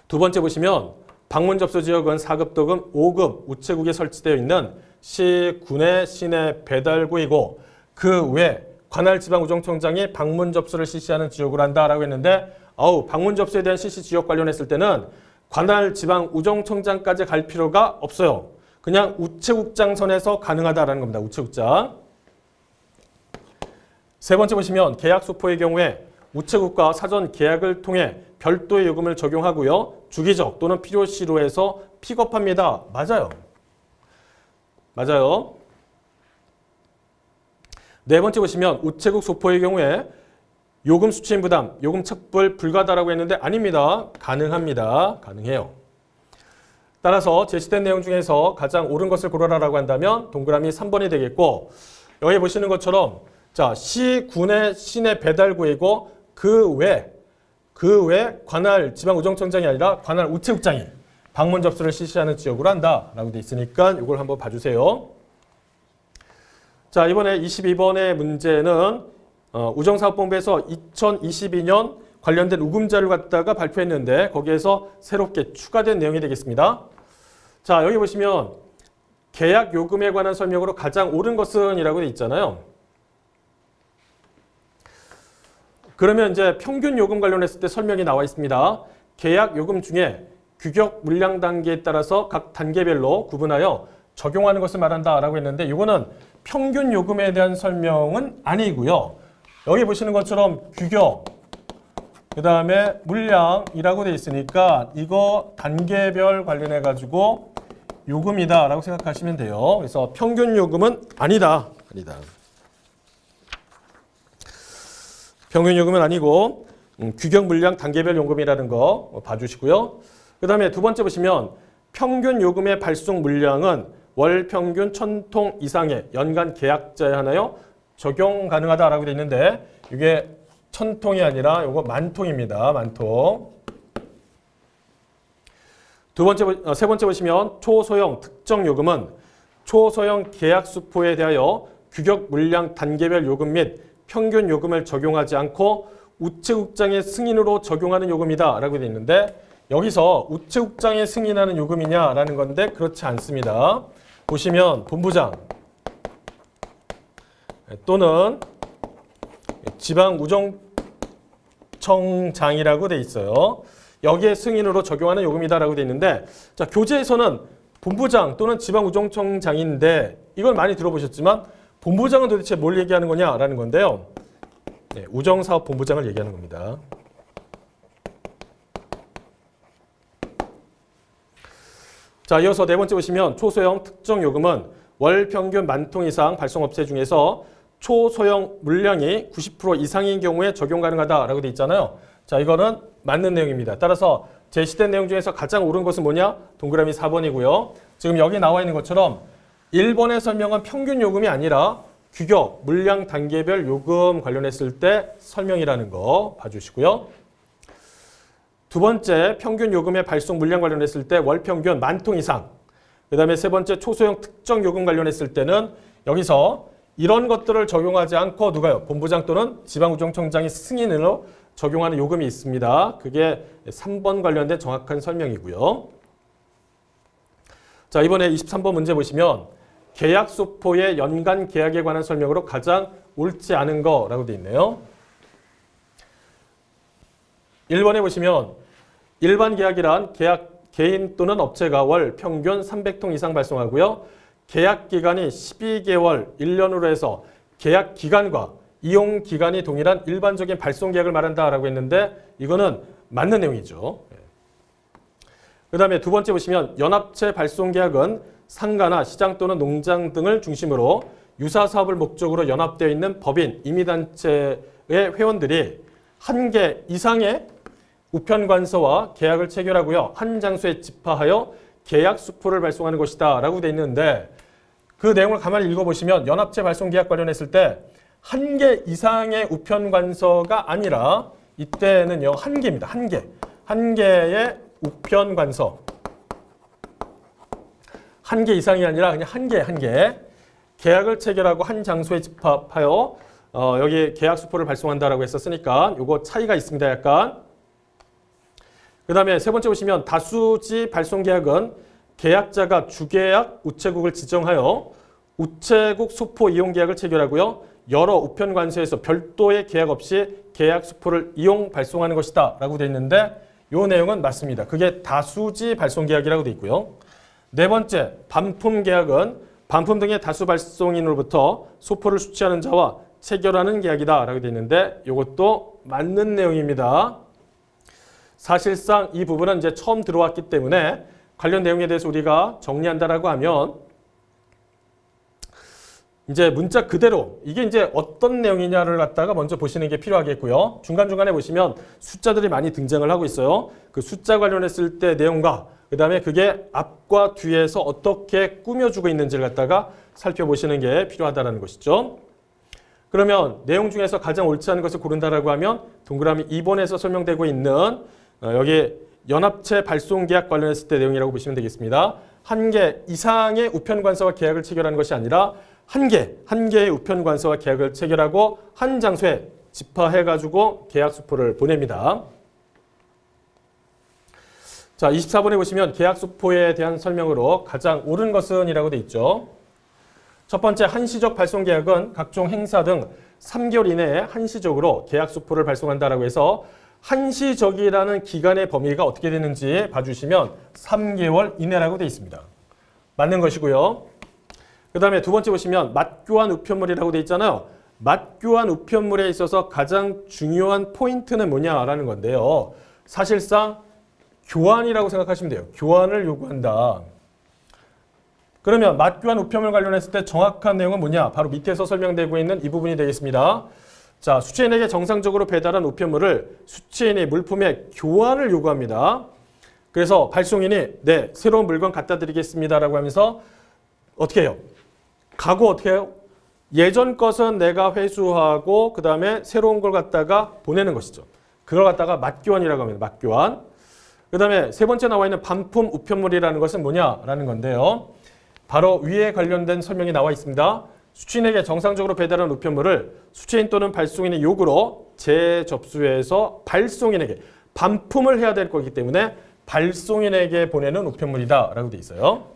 두 번째 보시면 방문 접수 지역은 4급 도금 5급 우체국에 설치되어 있는 시, 군의 시내 배달구이고 그 외 관할 지방우정청장이 방문 접수를 실시하는 지역으로 한다라고 했는데 아우 방문 접수에 대한 실시 지역 관련했을 때는 관할 지방우정청장까지 갈 필요가 없어요. 그냥 우체국장 선에서 가능하다라는 겁니다. 우체국장. 세 번째 보시면 계약 소포의 경우에 우체국과 사전 계약을 통해 별도의 요금을 적용하고요. 주기적 또는 필요시로 해서 픽업합니다. 맞아요. 맞아요. 네 번째 보시면 우체국 소포의 경우에 요금 수취인 부담, 요금 척불 불가다라고 했는데 아닙니다. 가능합니다. 가능해요. 따라서 제시된 내용 중에서 가장 옳은 것을 고르라라고 한다면 동그라미 3번이 되겠고 여기 보시는 것처럼 자 시 군의 시내 배달구이고 그 외, 그 외 관할 지방우정청장이 아니라 관할 우체국장이 방문 접수를 실시하는 지역으로 한다라고 돼 있으니까 이걸 한번 봐주세요. 자 이번에 22번의 문제는 어, 우정사업본부에서 2022년 관련된 우금자를 갖다가 발표했는데 거기에서 새롭게 추가된 내용이 되겠습니다. 자 여기 보시면 계약 요금에 관한 설명으로 가장 옳은 것은 이라고 돼 있잖아요. 그러면 이제 평균 요금 관련했을 때 설명이 나와 있습니다. 계약 요금 중에 규격 물량 단계에 따라서 각 단계별로 구분하여 적용하는 것을 말한다라고 했는데 이거는 평균 요금에 대한 설명은 아니고요. 여기 보시는 것처럼 규격, 그 다음에 물량이라고 돼 있으니까 이거 단계별 관련해 가지고 요금이다 라고 생각하시면 돼요. 그래서 평균 요금은 아니다. 아니다. 평균 요금은 아니고 음, 규격 물량 단계별 요금이라는 거 봐주시고요. 그 다음에 두 번째 보시면 평균 요금의 발송 물량은 월 평균 천 통 이상의 연간 계약자에 하나요 적용 가능하다라고 되어 있는데 이게 천 통이 아니라 이거 만 통입니다. 만 통. 두 번째, 어, 세 번째 보시면 초소형 특정 요금은 초소형 계약 수포에 대하여 규격 물량 단계별 요금 및 평균 요금을 적용하지 않고 우체국장의 승인으로 적용하는 요금이다 라고 되어 있는데 여기서 우체국장의 승인하는 요금이냐라는 건데 그렇지 않습니다. 보시면 본부장 또는 지방우정청장이라고 돼 있어요. 여기에 승인으로 적용하는 요금이다라고 돼 있는데 자 교재에서는 본부장 또는 지방우정청장인데 이걸 많이 들어보셨지만 본부장은 도대체 뭘 얘기하는 거냐라는 건데요. 네, 우정사업본부장을 얘기하는 겁니다. 자, 이어서 네 번째 보시면 초소형 특정 요금은 월 평균 만 통 이상 발송업체 중에서 초소형 물량이 90% 이상인 경우에 적용 가능하다라고 돼 있잖아요. 자, 이거는 맞는 내용입니다. 따라서 제시된 내용 중에서 가장 옳은 것은 뭐냐? 동그라미 4번이고요. 지금 여기 나와 있는 것처럼 1번의 설명은 평균 요금이 아니라 규격, 물량 단계별 요금 관련했을 때 설명이라는 거 봐주시고요. 두 번째, 평균 요금의 발송 물량 관련했을 때 월 평균 만 통 이상. 그 다음에 세 번째, 초소형 특정 요금 관련했을 때는 여기서 이런 것들을 적용하지 않고 누가요? 본부장 또는 지방우정청장이 승인으로 적용하는 요금이 있습니다. 그게 3번 관련된 정확한 설명이고요. 자, 이번에 23번 문제 보시면 계약 소포의 연간 계약에 관한 설명으로 가장 옳지 않은 거라고 되어 있네요. 1번에 보시면 일반 계약이란 계약 개인 또는 업체가 월 평균 300통 이상 발송하고요. 계약 기간이 12개월, 1년으로 해서 계약 기간과 이용 기간이 동일한 일반적인 발송 계약을 말한다라고 했는데 이거는 맞는 내용이죠. 그 다음에 두 번째 보시면 연합체 발송 계약은 상가나 시장 또는 농장 등을 중심으로 유사 사업을 목적으로 연합되어 있는 법인, 임의단체의 회원들이 한 개 이상의 우편관서와 계약을 체결하고요. 한 장소에 집합하여 계약 수포를 발송하는 것이다 라고 되어 있는데 그 내용을 가만히 읽어보시면 연합체 발송 계약 관련했을 때 한 개 이상의 우편관서가 아니라 이때는요. 한 개입니다. 한 개. 한 개의 우편관서 한 개 이상이 아니라 그냥 한 개, 한 개. 계약을 체결하고 한 장소에 집합하여 어, 여기 계약 수포를 발송한다라고 했었으니까 요거 차이가 있습니다. 약간. 그 다음에 세 번째 보시면 다수지 발송 계약은 계약자가 주계약 우체국을 지정하여 우체국 수포 이용 계약을 체결하고요. 여러 우편 관서에서 별도의 계약 없이 계약 수포를 이용 발송하는 것이다 라고 되어 있는데 이 내용은 맞습니다. 그게 다수지 발송 계약이라고 되어 있고요. 네 번째, 반품 계약은 반품 등의 다수 발송인으로부터 소포를 수취하는 자와 체결하는 계약이다 라고 되어 있는데 이것도 맞는 내용입니다. 사실상 이 부분은 이제 처음 들어왔기 때문에 관련 내용에 대해서 우리가 정리한다라고 하면 이제 문자 그대로 이게 이제 어떤 내용이냐를 갖다가 먼저 보시는 게 필요하겠고요. 중간중간에 보시면 숫자들이 많이 등장을 하고 있어요. 그 숫자 관련했을 때 내용과 그 다음에 그게 앞과 뒤에서 어떻게 꾸며주고 있는지를 갖다가 살펴보시는 게 필요하다는 것이죠. 그러면 내용 중에서 가장 옳지 않은 것을 고른다라고 하면 동그라미 2번에서 설명되고 있는 어, 여기 연합체 발송 계약 관련했을 때 내용이라고 보시면 되겠습니다. 한 개 이상의 우편 관서와 계약을 체결하는 것이 아니라 한 개, 한 개의 우편 관서와 계약을 체결하고 한 장소에 집화해 가지고 계약 수포를 보냅니다. 자, 24번에 보시면 계약 수포에 대한 설명으로 가장 옳은 것은 이라고 돼 있죠. 첫 번째 한시적 발송 계약은 각종 행사 등 3개월 이내에 한시적으로 계약 수포를 발송한다라고 해서 한시적이라는 기간의 범위가 어떻게 되는지 봐주시면 3개월 이내라고 되어 있습니다. 맞는 것이고요. 그 다음에 두 번째 보시면 맞교환 우편물이라고 되어 있잖아요. 맞교환 우편물에 있어서 가장 중요한 포인트는 뭐냐라는 건데요. 사실상 교환이라고 생각하시면 돼요. 교환을 요구한다. 그러면 맞교환 우편물 관련했을 때 정확한 내용은 뭐냐? 바로 밑에서 설명되고 있는 이 부분이 되겠습니다. 자, 수취인에게 정상적으로 배달한 우편물을 수취인이 물품의 교환을 요구합니다. 그래서 발송인이 네, 새로운 물건 갖다 드리겠습니다라고 하면서 어떻게 해요? 가고 어떻게 해요? 예전 것은 내가 회수하고 그 다음에 새로운 걸 갖다가 보내는 것이죠. 그걸 갖다가 맞교환이라고 합니다. 맞교환. 그 다음에 세 번째 나와 있는 반품 우편물이라는 것은 뭐냐라는 건데요. 바로 위에 관련된 설명이 나와 있습니다. 수취인에게 정상적으로 배달한 우편물을 수취인 또는 발송인의 요구로 재접수해서 발송인에게 반품을 해야 될 거기 때문에 발송인에게 보내는 우편물이다 라고 돼 있어요.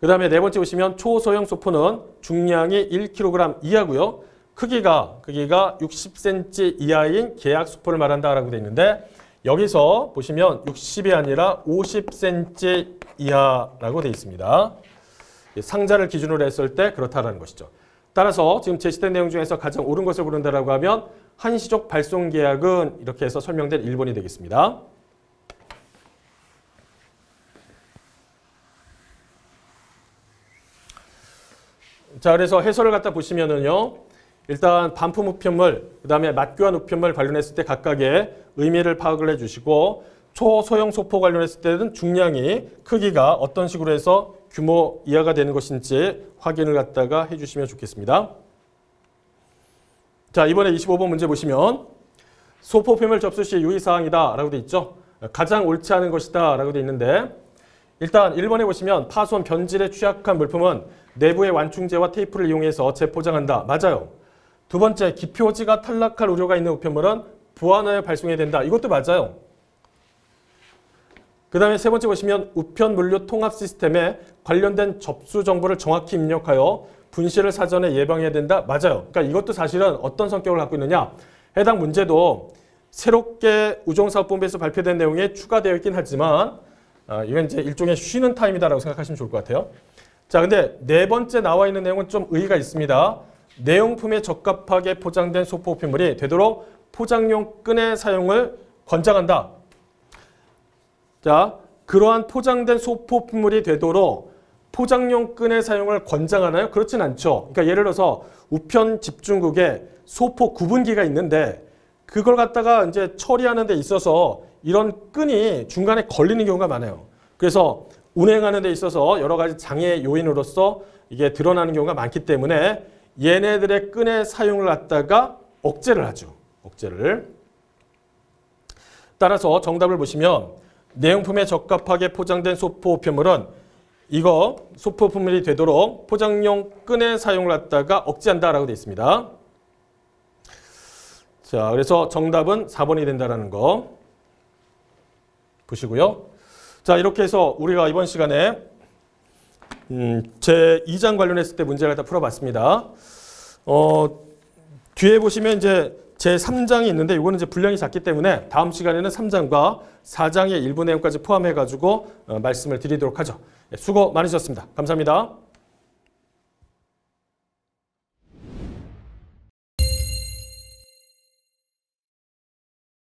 그 다음에 네 번째 보시면 초소형 소포는 중량이 1kg 이하고요. 크기가 크기가 60cm 이하인 계약 수포를 말한다 라고 돼 있는데 여기서 보시면 60이 아니라 50cm 이하라고 돼 있습니다. 상자를 기준으로 했을 때 그렇다라는 것이죠. 따라서 지금 제시된 내용 중에서 가장 옳은 것을 고른다라고 하면 한시적 발송 계약은 이렇게 해서 설명된 1번이 되겠습니다. 자, 그래서 해설을 갖다 보시면은요. 일단 반품 우편물, 그 다음에 맞교환 우편물 관련했을 때 각각의 의미를 파악을 해주시고 초소형 소포 관련했을 때는 중량이 크기가 어떤 식으로 해서 규모 이하가 되는 것인지 확인을 갖다가 해주시면 좋겠습니다. 자 이번에 25번 문제 보시면 소포품을 접수 시 유의사항이다 라고 돼 있죠. 가장 옳지 않은 것이다 라고 돼 있는데 일단 1번에 보시면 파손 변질에 취약한 물품은 내부의 완충제와 테이프를 이용해서 재포장한다. 맞아요. 두 번째 기표지가 탈락할 우려가 있는 우편물은 보완하여 발송해야 된다. 이것도 맞아요. 그 다음에 세 번째 보시면 우편 물류 통합 시스템에 관련된 접수 정보를 정확히 입력하여 분실을 사전에 예방해야 된다. 맞아요. 그러니까 이것도 사실은 어떤 성격을 갖고 있느냐. 해당 문제도 새롭게 우정사업본부에서 발표된 내용에 추가되어 있긴 하지만 아, 이건 이제 일종의 쉬는 타임이다라고 생각하시면 좋을 것 같아요. 자, 근데 네 번째 나와 있는 내용은 좀 의의가 있습니다. 내용품에 적합하게 포장된 소포 우편물이 되도록 포장용 끈의 사용을 권장한다. 자, 그러한 포장된 소포품물이 되도록 포장용 끈의 사용을 권장하나요? 그렇진 않죠. 그러니까 예를 들어서 우편 집중국에 소포 구분기가 있는데 그걸 갖다가 이제 처리하는 데 있어서 이런 끈이 중간에 걸리는 경우가 많아요. 그래서 운행하는 데 있어서 여러 가지 장애 요인으로서 이게 드러나는 경우가 많기 때문에 얘네들의 끈의 사용을 갖다가 억제를 하죠. 억제를. 따라서 정답을 보시면 내용품에 적합하게 포장된 소포 우편물은 이거 소포 우편물이 되도록 포장용 끈의 사용을 갖다가 억제한다라고 되어 있습니다. 자, 그래서 정답은 4번이 된다라는 거 보시고요. 자, 이렇게 해서 우리가 이번 시간에 음, 제 2장 관련했을 때 문제를 다 풀어봤습니다. 어, 뒤에 보시면 이제 제 3장이 있는데 이거는 이제 분량이 작기 때문에 다음 시간에는 3장과 4장의 일부 내용까지 포함해 가지고 어, 말씀을 드리도록 하죠. 네, 수고 많으셨습니다. 감사합니다.